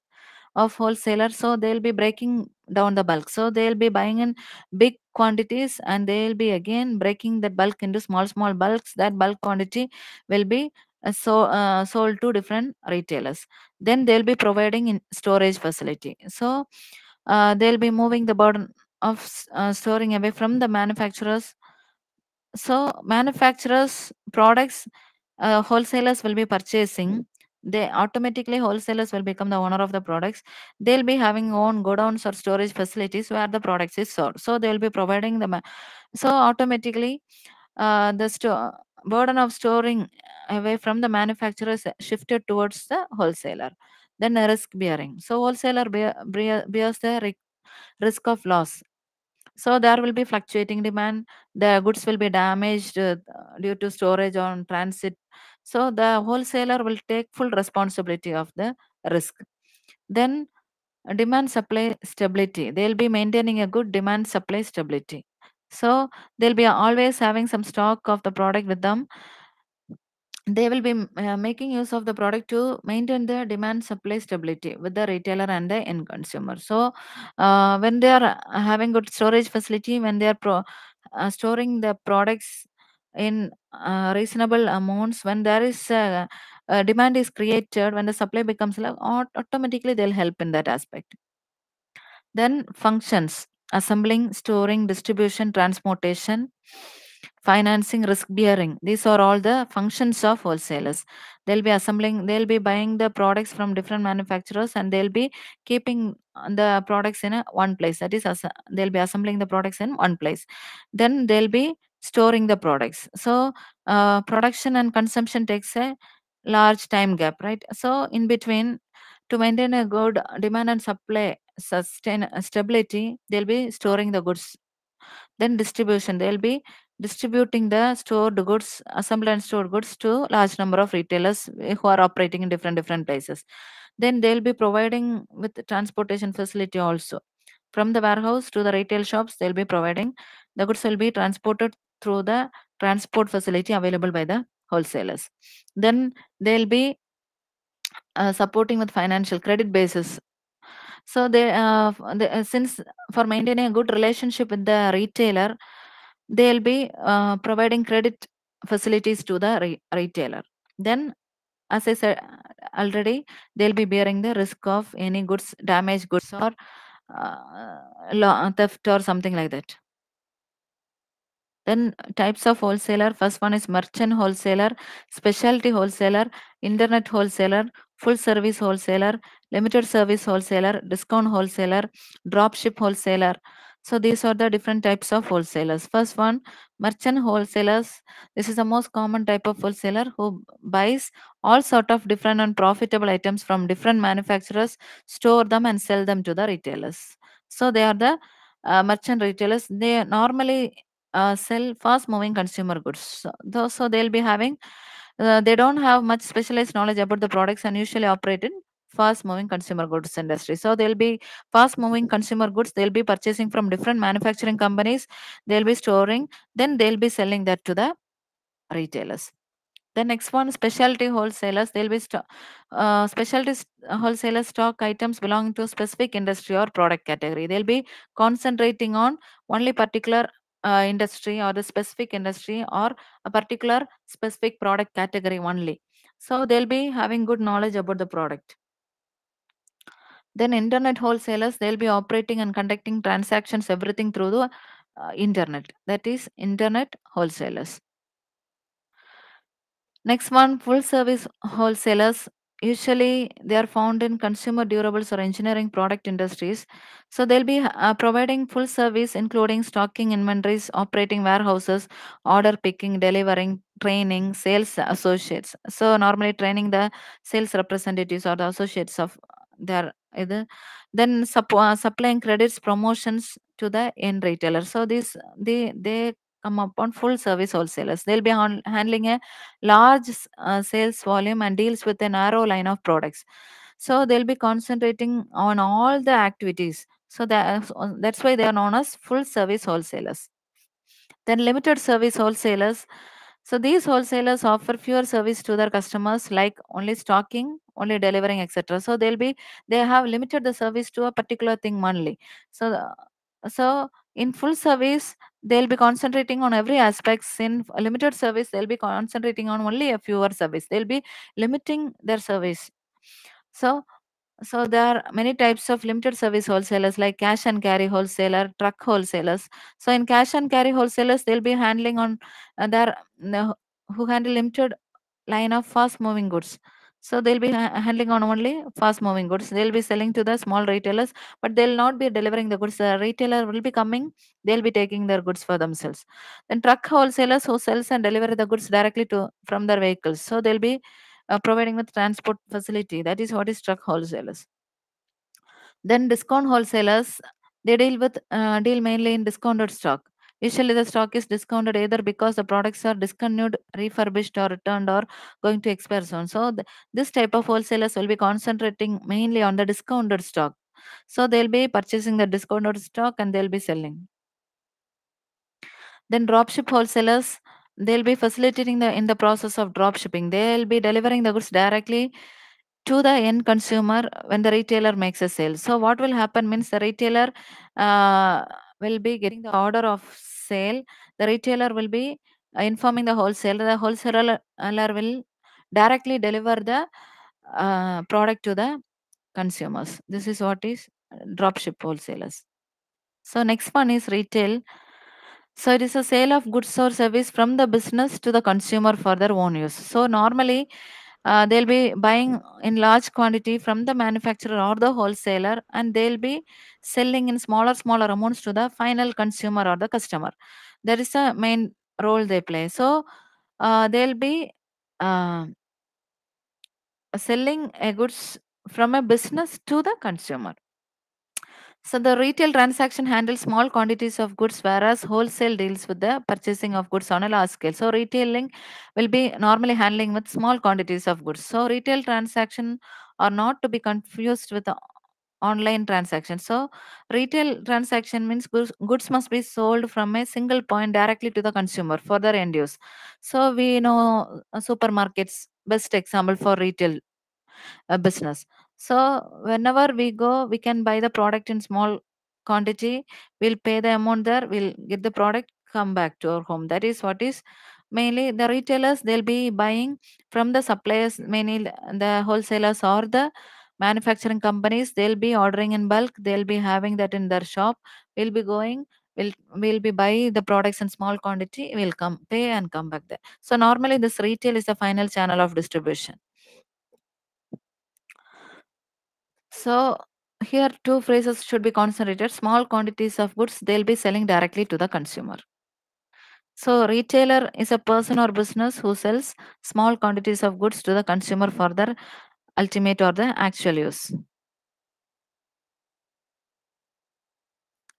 of wholesaler. So they'll be breaking down the bulk. So they'll be buying in big quantities and they'll be again breaking that bulk into small small bulks. That bulk quantity will be uh, so uh, sold to different retailers then they'll be providing in storage facility so uh, they'll be moving the burden of uh, storing away from the manufacturers so manufacturers products uh, wholesalers will be purchasing. They automatically wholesalers will become the owner of the products. They'll be having own godowns or storage facilities where the products is sold. So they'll be providing the so automatically uh, the sto- burden of storing away from the manufacturers shifted towards the wholesaler. Then the risk bearing. So wholesaler bear, bears the risk of loss so there will be fluctuating demand. The goods will be damaged uh, due to storage on transit. So the wholesaler will take full responsibility of the risk. Then demand supply stability. They'll be maintaining a good demand supply stability. So they'll be always having some stock of the product with them they will be uh, making use of the product to maintain the demand supply stability with the retailer and the end consumer. So uh, when they are uh, having good storage facility when they are pro- uh, storing the products in uh, reasonable amounts when there is a demand is created when the supply becomes low aut- automatically they'll help in that aspect. Then functions assembling, storing, distribution, transportation, financing, risk bearing. These are all the functions of wholesalers. They'll be assembling, they'll be buying the products from different manufacturers and they'll be keeping the products in a one place. That is, they'll be assembling the products in one place. Then they'll be storing the products. So, uh, production and consumption takes a large time gap, right? So, in between, to maintain a good demand and supply sustain stability they'll be storing the goods then distribution they'll be distributing the stored goods assembled and stored goods to large number of retailers eh, who are operating in different different places. Then they'll be providing with transportation facility also. From the warehouse to the retail shops they'll be providing. The goods will be transported through the transport facility available by the wholesalers. Then they'll be uh, supporting with financial credit basis. So they, uh, they uh, since for maintaining a good relationship with the retailer they'll be uh, providing credit facilities to the re- retailer. Then as i said uh, already they'll be bearing the risk of any goods damaged goods or uh, theft or something like that. Then types of wholesaler. First one is merchant wholesaler specialty wholesaler internet wholesaler full service wholesaler limited service wholesaler discount wholesaler drop ship wholesaler so these are the different types of wholesalers. First one merchant wholesalers. This is the most common type of wholesaler who buys all sort of different and profitable items from different manufacturers store them and sell them to the retailers. So they are the uh, merchant retailers. They normally uh, sell fast moving consumer goods. So, so they'll be having uh, they don't have much specialized knowledge about the products and usually operate in fast moving consumer goods industry. So they'll be fast moving consumer goods. They'll be purchasing from different manufacturing companies. They'll be storing then they'll be selling that to the retailers. The next one specialty wholesalers. They'll be uh, specialty wholesalers stock items belonging to a specific industry or product category. They'll be concentrating on only particular uh, industry or the specific industry or a particular specific product category only. So they'll be having good knowledge about the product then internet wholesalers they'll be operating and conducting transactions everything through the uh, internet. That is internet wholesalers. Next one full service wholesalers. Usually they are found in consumer durables or engineering product industries. So they'll be uh, providing full service including stocking inventories operating warehouses order picking delivering training sales associates. So normally training the sales representatives or the associates of their either then uh, supplying credits promotions to the end retailer. So this they they come upon full service wholesalers. They'll be on, handling a large uh, sales volume and deals with a narrow line of products. So they'll be concentrating on all the activities. So that, that's why they are known as full service wholesalers. Then limited service wholesalers so these wholesalers offer fewer service to their customers like only stocking only delivering etc so they'll be they have limited the service to a particular thing only. So uh, so in full service they'll be concentrating on every aspects. In limited service they'll be concentrating on only a fewer service. They'll be limiting their service. So so there are many types of limited service wholesalers like cash and carry wholesaler, truck wholesalers. So in cash and carry wholesalers, they'll be handling on uh, their the, who handle limited line of fast moving goods. So they'll be ha- handling on only fast moving goods. They'll be selling to the small retailers, but they'll not be delivering the goods. The retailer will be coming. They'll be taking their goods for themselves. Then truck wholesalers who sells and deliver the goods directly to from their vehicles. So they'll be uh, providing with transport facility. That is what is truck wholesalers. Then discount wholesalers, they deal with uh, deal mainly in discounted stock. Usually the stock is discounted either because the products are discontinued, refurbished or returned or going to expire soon. So th- this type of wholesalers will be concentrating mainly on the discounted stock. So they'll be purchasing the discounted stock and they'll be selling. Then dropship wholesalers, they'll be facilitating the in the process of drop shipping. They'll be delivering the goods directly to the end consumer when the retailer makes a sale. So what will happen means the retailer uh, will be getting the order of sale. The retailer will be uh, informing the wholesaler. The wholesaler will directly deliver the uh, product to the consumers. This is what is drop ship wholesalers. So next one is retail. So it is a sale of goods or service from the business to the consumer for their own use. So normally uh, they'll be buying in large quantity from the manufacturer or the wholesaler and they'll be selling in smaller smaller amounts to the final consumer or the customer. There is a main role they play. So uh, they'll be uh, selling a goods from a business to the consumer so the retail transaction handles small quantities of goods, whereas wholesale deals with the purchasing of goods on a large scale. So retailing will be normally handling with small quantities of goods. So retail transaction are not to be confused with online transaction. So retail transaction means goods, goods must be sold from a single point directly to the consumer for their end use. So we know uh, supermarkets best example for retail a business. So whenever we go, we can buy the product in small quantity. We'll pay the amount there. We'll get the product, come back to our home. That is what is mainly the retailers. They'll be buying from the suppliers, mainly the wholesalers or the manufacturing companies. They'll be ordering in bulk. They'll be having that in their shop. We'll be going. We'll, we'll be buy the products in small quantity. We'll come pay and come back there. So normally this retail is the final channel of distribution. So here two phrases should be concentrated. Small quantities of goods they'll be selling directly to the consumer. So retailer is a person or business who sells small quantities of goods to the consumer for their ultimate or the actual use.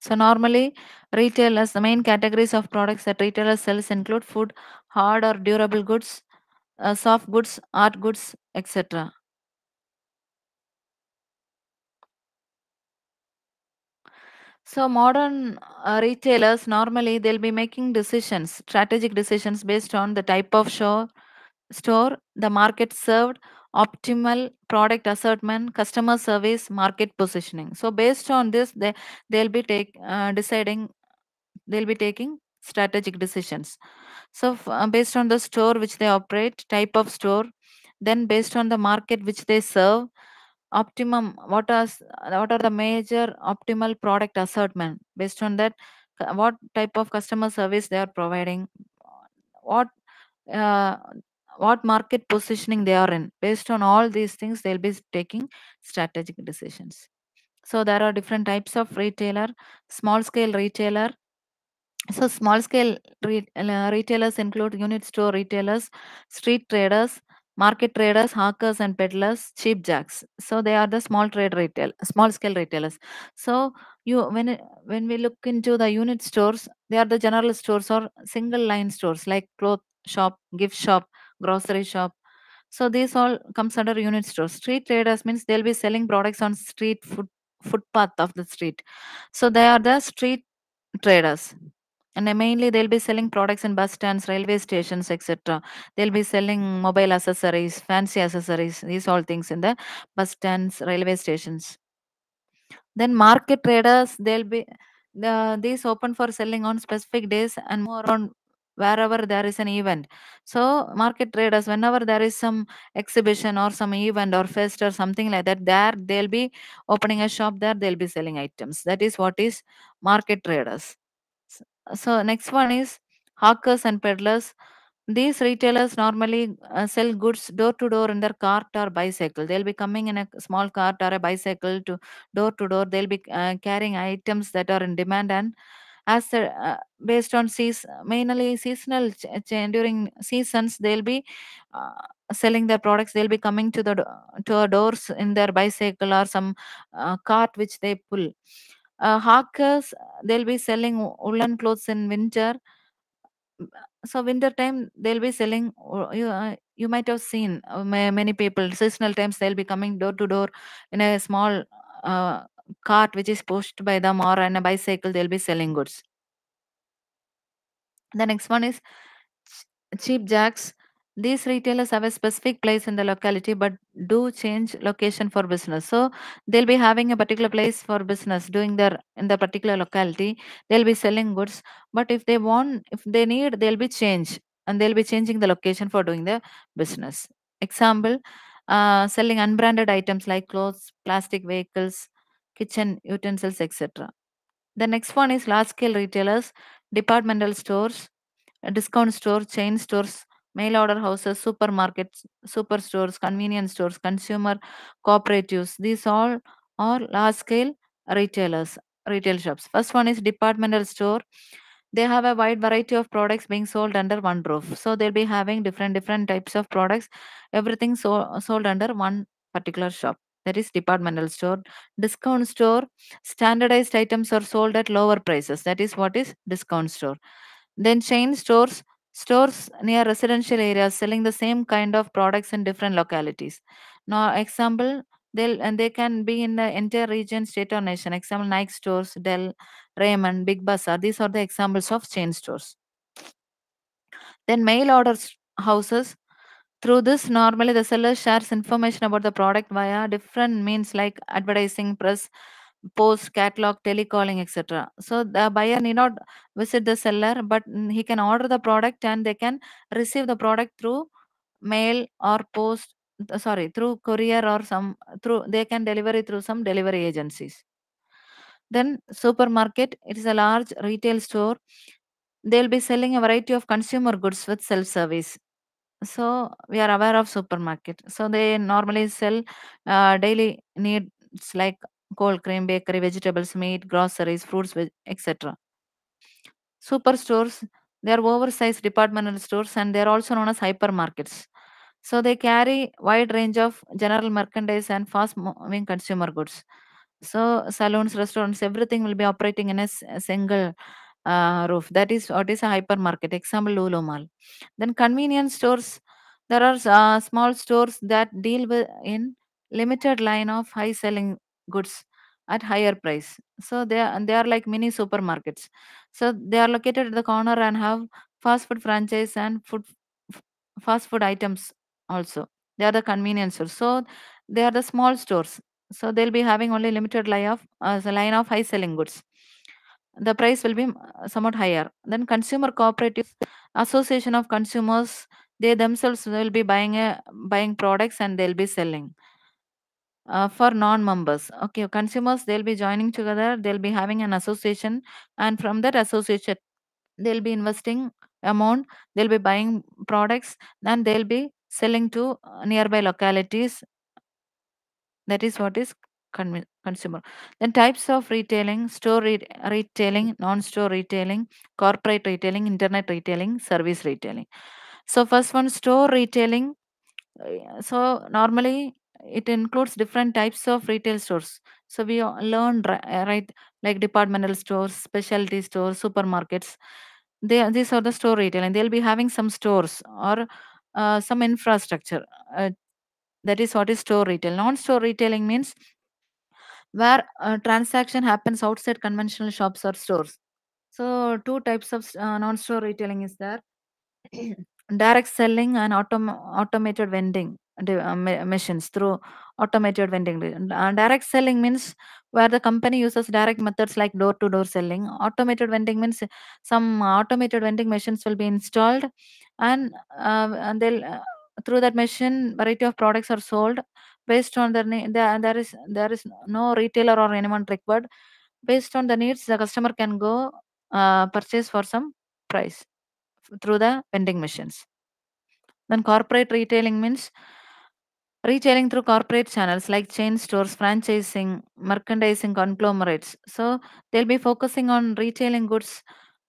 So normally retailers, the main categories of products that retailers sells include food, hard or durable goods, uh, soft goods, art goods, etc. So modern uh, retailers normally they'll be making decisions, strategic decisions based on the type of show, store, the market served, optimal product assortment, customer service, market positioning. So based on this, they they'll be take uh, deciding they'll be taking strategic decisions. So uh, based on the store which they operate, type of store, then based on the market which they serve, optimum what are what are the major optimal product assortment based on that what type of customer service they are providing what uh, what market positioning they are in. Based on all these things, they'll be taking strategic decisions. So there are different types of retailer, small scale retailer. So small scale re- uh, retailers include unit store retailers, street traders, market traders, hawkers and peddlers, cheap jacks. So they are the small trade retail, small scale retailers. So you when when we look into the unit stores, they are the general stores or single line stores like cloth shop, gift shop, grocery shop. So these all comes under unit stores. Street traders means they'll be selling products on street foot footpath of the street. So they are the street traders and mainly they'll be selling products in bus stands railway stations etc they'll be selling mobile accessories fancy accessories these all things in the bus stands railway stations. Then market traders they'll be the these open for selling on specific days and more on wherever there is an event. So market traders whenever there is some exhibition or some event or fest or something like that there they'll be opening a shop there they'll be selling items. That is what is market traders so next one is hawkers and peddlers. These retailers normally uh, sell goods door to door in their cart or bicycle. They'll be coming in a small cart or a bicycle to door to door. They'll be uh, carrying items that are in demand and as uh, based on season mainly seasonal during seasons they'll be uh, selling their products. They'll be coming to the to our doors in their bicycle or some uh, cart which they pull uh, hawkers they'll be selling woolen clothes in winter. So winter time they'll be selling uh, you, uh, you might have seen uh, many people seasonal times they'll be coming door to door in a small uh, cart which is pushed by them or on a bicycle they'll be selling goods. The next one is cheap jacks these retailers have a specific place in the locality but do change location for business. So they'll be having a particular place for business doing their in the particular locality. They'll be selling goods but if they want if they need they'll be change and they'll be changing the location for doing the business. Example uh, selling unbranded items like clothes plastic vehicles kitchen utensils etc the next one is large scale retailers departmental stores discount store, chain stores, mail order houses, supermarkets, superstores, convenience stores, consumer cooperatives. These all are large scale retailers, retail shops. First one is departmental store. They have a wide variety of products being sold under one roof. So they'll be having different different types of products, everything so, sold under one particular shop. That is departmental store. Discount store, standardized items are sold at lower prices. That is what is discount store then chain stores, stores near residential areas selling the same kind of products in different localities. Now, example, they'll and they can be in the entire region, state or nation. Example, Nike stores, Dell, Raymond, Big Bazaar. These are the examples of chain stores. Then mail order houses. Through this, normally the seller shares information about the product via different means like advertising, press, post, catalog, telecalling, etc. So the buyer need not visit the seller, but he can order the product and they can receive the product through mail or post. Sorry, through courier or some through they can deliver it through some delivery agencies. Then supermarket, it is a large retail store. They'll be selling a variety of consumer goods with self-service. So we are aware of supermarket. So they normally sell uh, daily needs like cold cream, bakery, vegetables, meat, groceries, fruits, etc. Superstores, they are oversized departmental stores and they are also known as hypermarkets. So they carry wide range of general merchandise and fast moving consumer goods. So salons, restaurants, everything will be operating in a single uh, roof. That is what is a hypermarket. Example, Lulu. Then convenience stores. There are uh, small stores that deal with in limited line of high selling goods at higher price. So they are they are like mini supermarkets. So they are located at the corner and have fast food franchise and food fast food items also. They are the convenience stores. So they are the small stores. So they'll be having only limited line of uh, line of high selling goods. The price will be uh, somewhat higher. Then consumer cooperatives, association of consumers, they themselves will be buying a buying products and they'll be selling uh, for non-members. Okay, consumers they'll be joining together. They'll be having an association, and from that association they'll be investing amount they'll be buying products and they'll be selling to uh, nearby localities that is what is conmi- consumer then types of retailing store re- retailing non-store retailing corporate retailing internet retailing service retailing so first one store retailing uh, so normally it includes different types of retail stores. So we all learned uh, right like departmental stores specialty stores supermarkets. They these are the store retailing they'll be having some stores or uh, some infrastructure uh, that is what is store retail. Non-store retailing means where a transaction happens outside conventional shops or stores. So, two types of uh, non-store retailing is there: direct selling and autom- automated vending the, ma- machines through automated vending. Uh, direct selling means where the company uses direct methods like door-to-door selling. Automated vending means some automated vending machines will be installed, and uh, and they'll uh, through that machine variety of products are sold based on the ne- there, there is there is no retailer or anyone required based on the needs the customer can go uh, purchase for some price through the vending machines then corporate retailing means retailing through corporate channels like chain stores franchising merchandising conglomerates. So they'll be focusing on retailing goods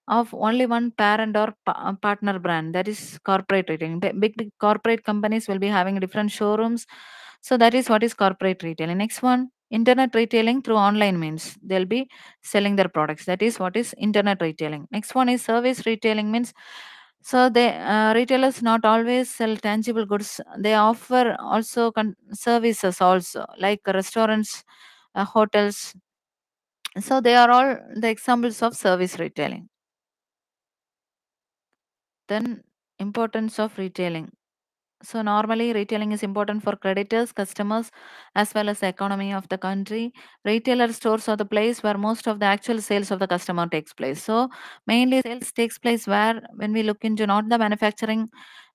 of only one parent or pa- uh, partner brand that is corporate retailing. Big, big corporate companies will be having different showrooms. So that is what is corporate retailing. Next one internet retailing through online means. They'll be selling their products. That is what is internet retailing. Next one is service retailing means so the uh, retailers not always sell tangible goods. They offer also con- services also like restaurants uh, hotels. So they are all the examples of service retailing. Then importance of retailing so normally retailing is important for creditors customers as well as the economy of the country. Retailer stores are the place where most of the actual sales of the customer takes place. So mainly sales takes place where when we look into not the manufacturing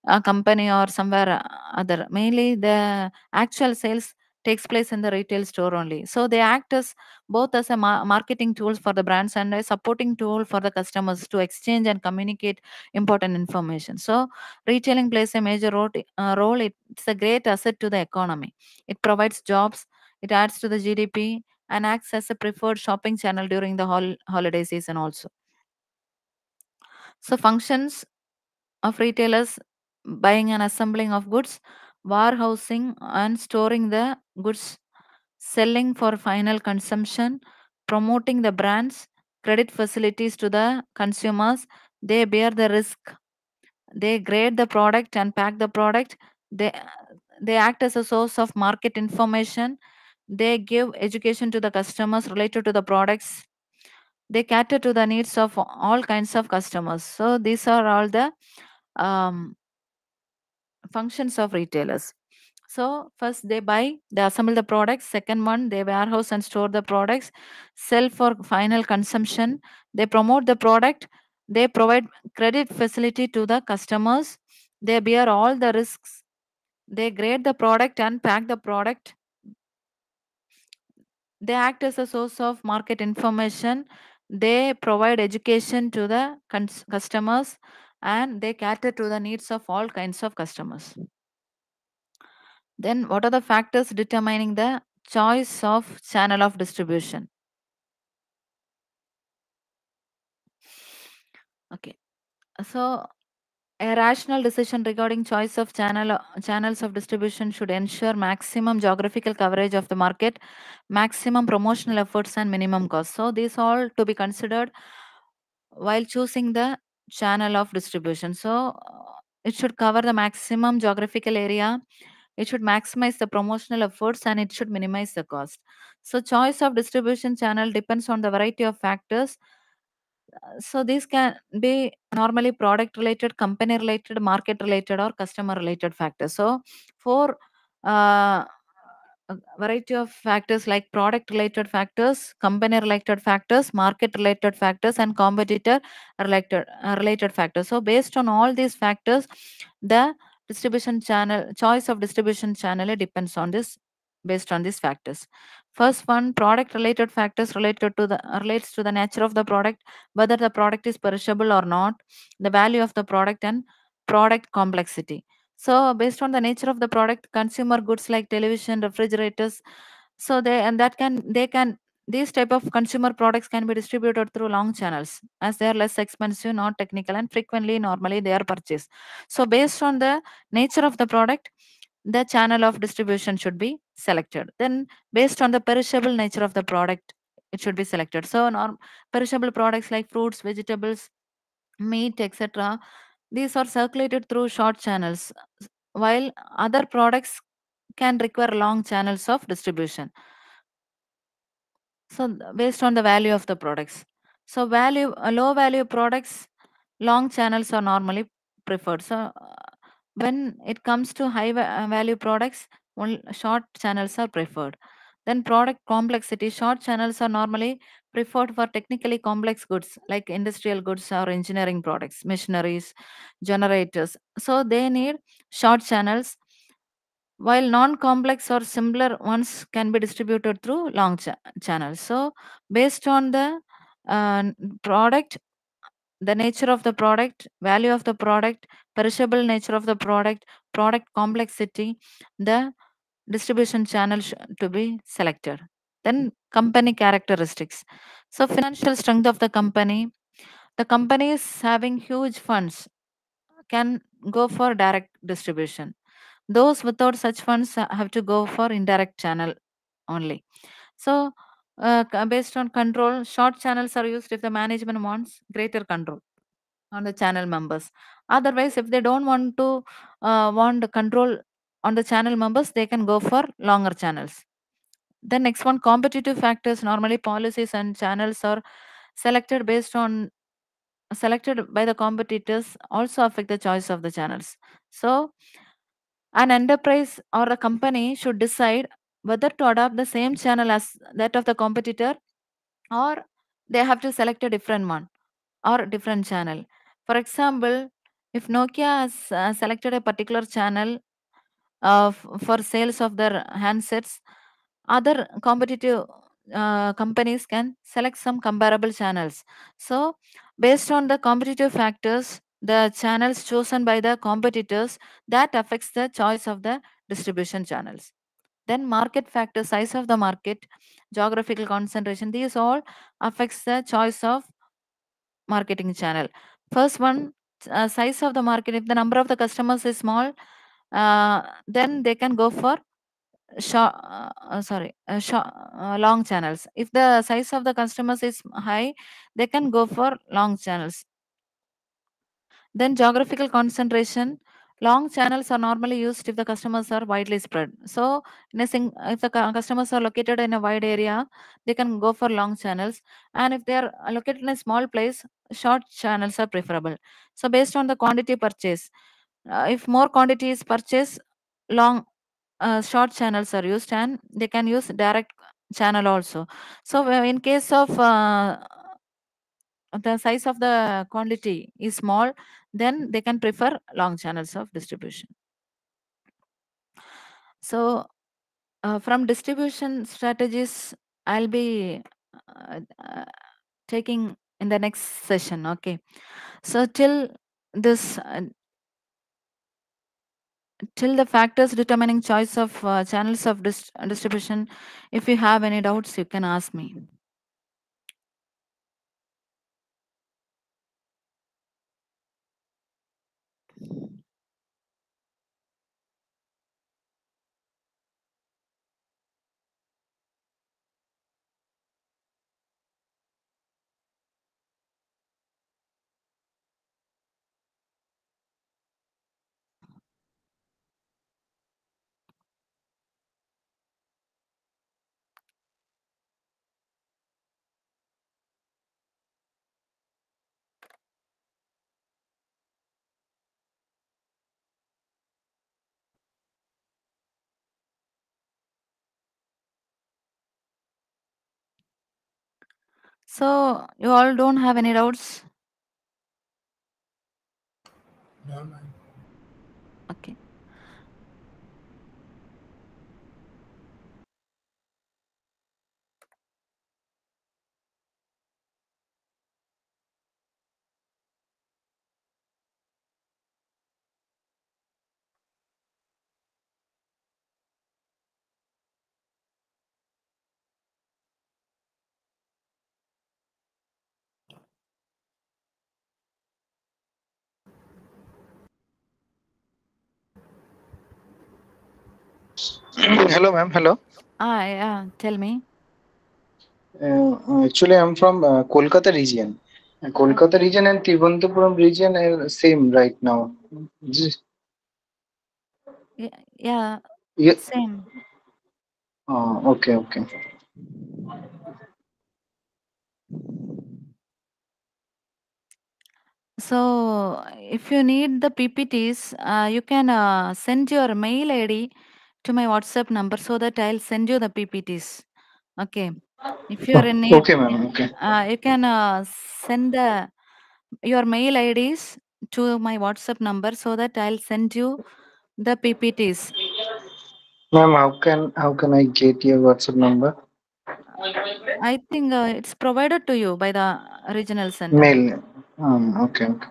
uh, company or somewhere uh, other. Mainly the actual sales takes place in the retail store only. So they act as both as a ma- marketing tools for the brands and a supporting tool for the customers to exchange and communicate important information. So retailing plays a major role, uh, role. It's a great asset to the economy. It provides jobs it adds to the gdp and acts as a preferred shopping channel during the hol- holiday season also. So functions of retailers buying and assembling of goods warehousing and storing the goods selling for final consumption promoting the brands credit facilities to the consumers. They bear the risk. They grade the product and pack the product. They they act as a source of market information. They give education to the customers related to the products. They cater to the needs of all kinds of customers. So these are all the um, functions of retailers. So first they buy they assemble the products. Second one they warehouse and store the products. Sell for final consumption. They promote the product. They provide credit facility to the customers. They bear all the risks. They grade the product and pack the product. They act as a source of market information. They provide education to the customers and they cater to the needs of all kinds of customers. Then what are the factors determining the choice of channel of distribution? Okay. So a rational decision regarding choice of channel channels of distribution should ensure maximum geographical coverage of the market maximum promotional efforts and minimum cost. So these all to be considered while choosing the channel of distribution. So uh, it should cover the maximum geographical area. It should maximize the promotional efforts and it should minimize the cost. So choice of distribution channel depends on the variety of factors. Uh, so these can be normally product related company related market related or customer related factors. So for uh, a variety of factors like product related factors company related factors market related factors and competitor related uh, related factors so based on all these factors the distribution channel choice of distribution channel depends on this based on these factors. First one, product related factors related to the relates to the nature of the product, whether the product is perishable or not, the value of the product and product complexity. So based on the nature of the product, consumer goods like television, refrigerators, so they and that can they can these type of consumer products can be distributed through long channels as they are less expensive not technical and frequently normally they are purchased. So based on the nature of the product the channel of distribution should be selected. Then based on the perishable nature of the product it should be selected. So norm, perishable products like fruits vegetables meat etc these are circulated through short channels while other products can require long channels of distribution so based on the value of the products. So value uh, low value products, long channels are normally preferred. So uh, when it comes to high uh, value products, only short channels are preferred. Then product complexity, short channels are normally preferred for technically complex goods like industrial goods or engineering products, machineries, generators. So they need short channels while non-complex or simpler ones can be distributed through long cha- channels so based on the uh, product the nature of the product value of the product perishable nature of the product product complexity the distribution channel to be selected then company characteristics so financial strength of the company the company is having huge funds can go for direct distribution those without such funds uh, have to go for indirect channel only. So, uh, based on control, short channels are used if the management wants greater control on the channel members. Otherwise, if they don't want to uh, want control on the channel members, they can go for longer channels. The next one, competitive factors. Normally, policies and channels are selected based on selected by the competitors also affect the choice of the channels. So, an enterprise or a company should decide whether to adopt the same channel as that of the competitor or they have to select a different one or different channel. For example, if Nokia has uh, selected a particular channel uh, for sales of their handsets, other competitive uh, companies can select some comparable channels. So, based on the competitive factors, the channels chosen by the competitors that affects the choice of the distribution channels. Then market factor, size of the market, geographical concentration, these all affects the choice of marketing channel. First one, uh, size of the market. If the number of the customers is small, uh, then they can go for short, uh, uh, sorry, uh, short, uh, long channels. If the size of the customers is high, they can go for long channels. Then geographical concentration. Long channels are normally used if the customers are widely spread. So, in a sing- if the customers are located in a wide area, they can go for long channels. And if they are located in a small place, short channels are preferable. So, based on the quantity purchase, uh, if more quantity is purchased, long uh, short channels are used, and they can use direct channel also. So, uh, in case of uh, the size of the quantity is small, then they can prefer long channels of distribution. So, uh, from distribution strategies, I'll be uh, taking in the next session. Okay. So, till this, uh, till the factors determining choice of uh, channels of dis- distribution, if you have any doubts, you can ask me. So, you all don't have any doubts? No, ma'am. Okay. hello, ma'am. Hello. Ah, yeah. Tell me. Uh, actually, I'm from uh, Kolkata region. Kolkata region and Tiruvananthapuram region are same right now. Just, Yeah, yeah yeah. same. Oh, okay, okay. So, if you need the PPTs, uh, you can uh, send your mail ID to my WhatsApp number so that I'll send you the PPTs. Okay. If you're in need, Okay, ma'am. Okay. uh, you can uh, send the your mail IDs to my WhatsApp number so that I'll send you the PPTs. Ma'am, how can how can I get your WhatsApp number? I think uh, it's provided to you by the regional center. Mail. Um, okay, okay.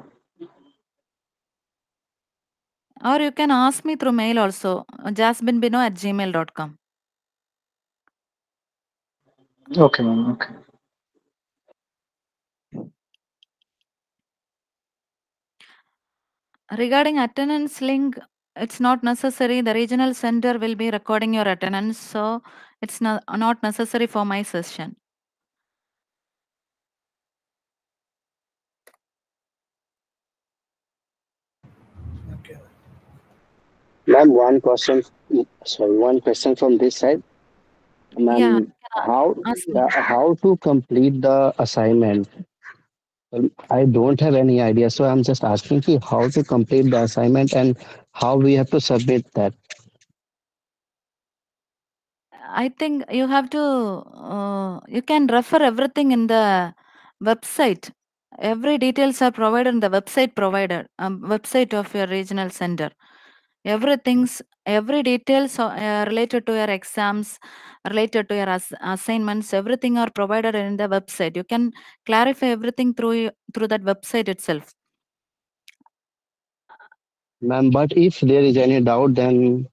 Or you can ask me through mail also, jasminebino at gmail.com. Okay, ma'am. Okay. Regarding attendance link, it's not necessary. The regional center will be recording your attendance, so it's not, not necessary for my session. Ma'am, one question. Sorry, one question from this side. Ma'am, Yeah, how uh, how to complete the assignment? Um, I don't have any idea, so I'm just asking you how to complete the assignment and how we have to submit that. I think you have to, uh, you can refer everything in the website. Every details are provided in the website provided, um, website of your regional center. Everything's, every details uh, related to your exams, related to your ass- assignments, everything are provided in the website. You can clarify everything through through that website itself. Ma'am, but if there is any doubt, then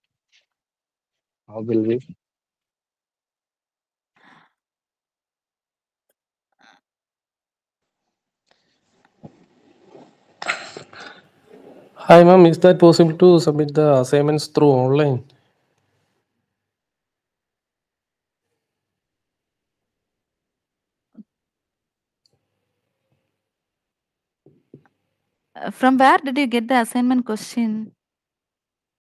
how will we? Hi, ma'am. Is that possible to submit the assignments through online? Uh, From where did you get the assignment question?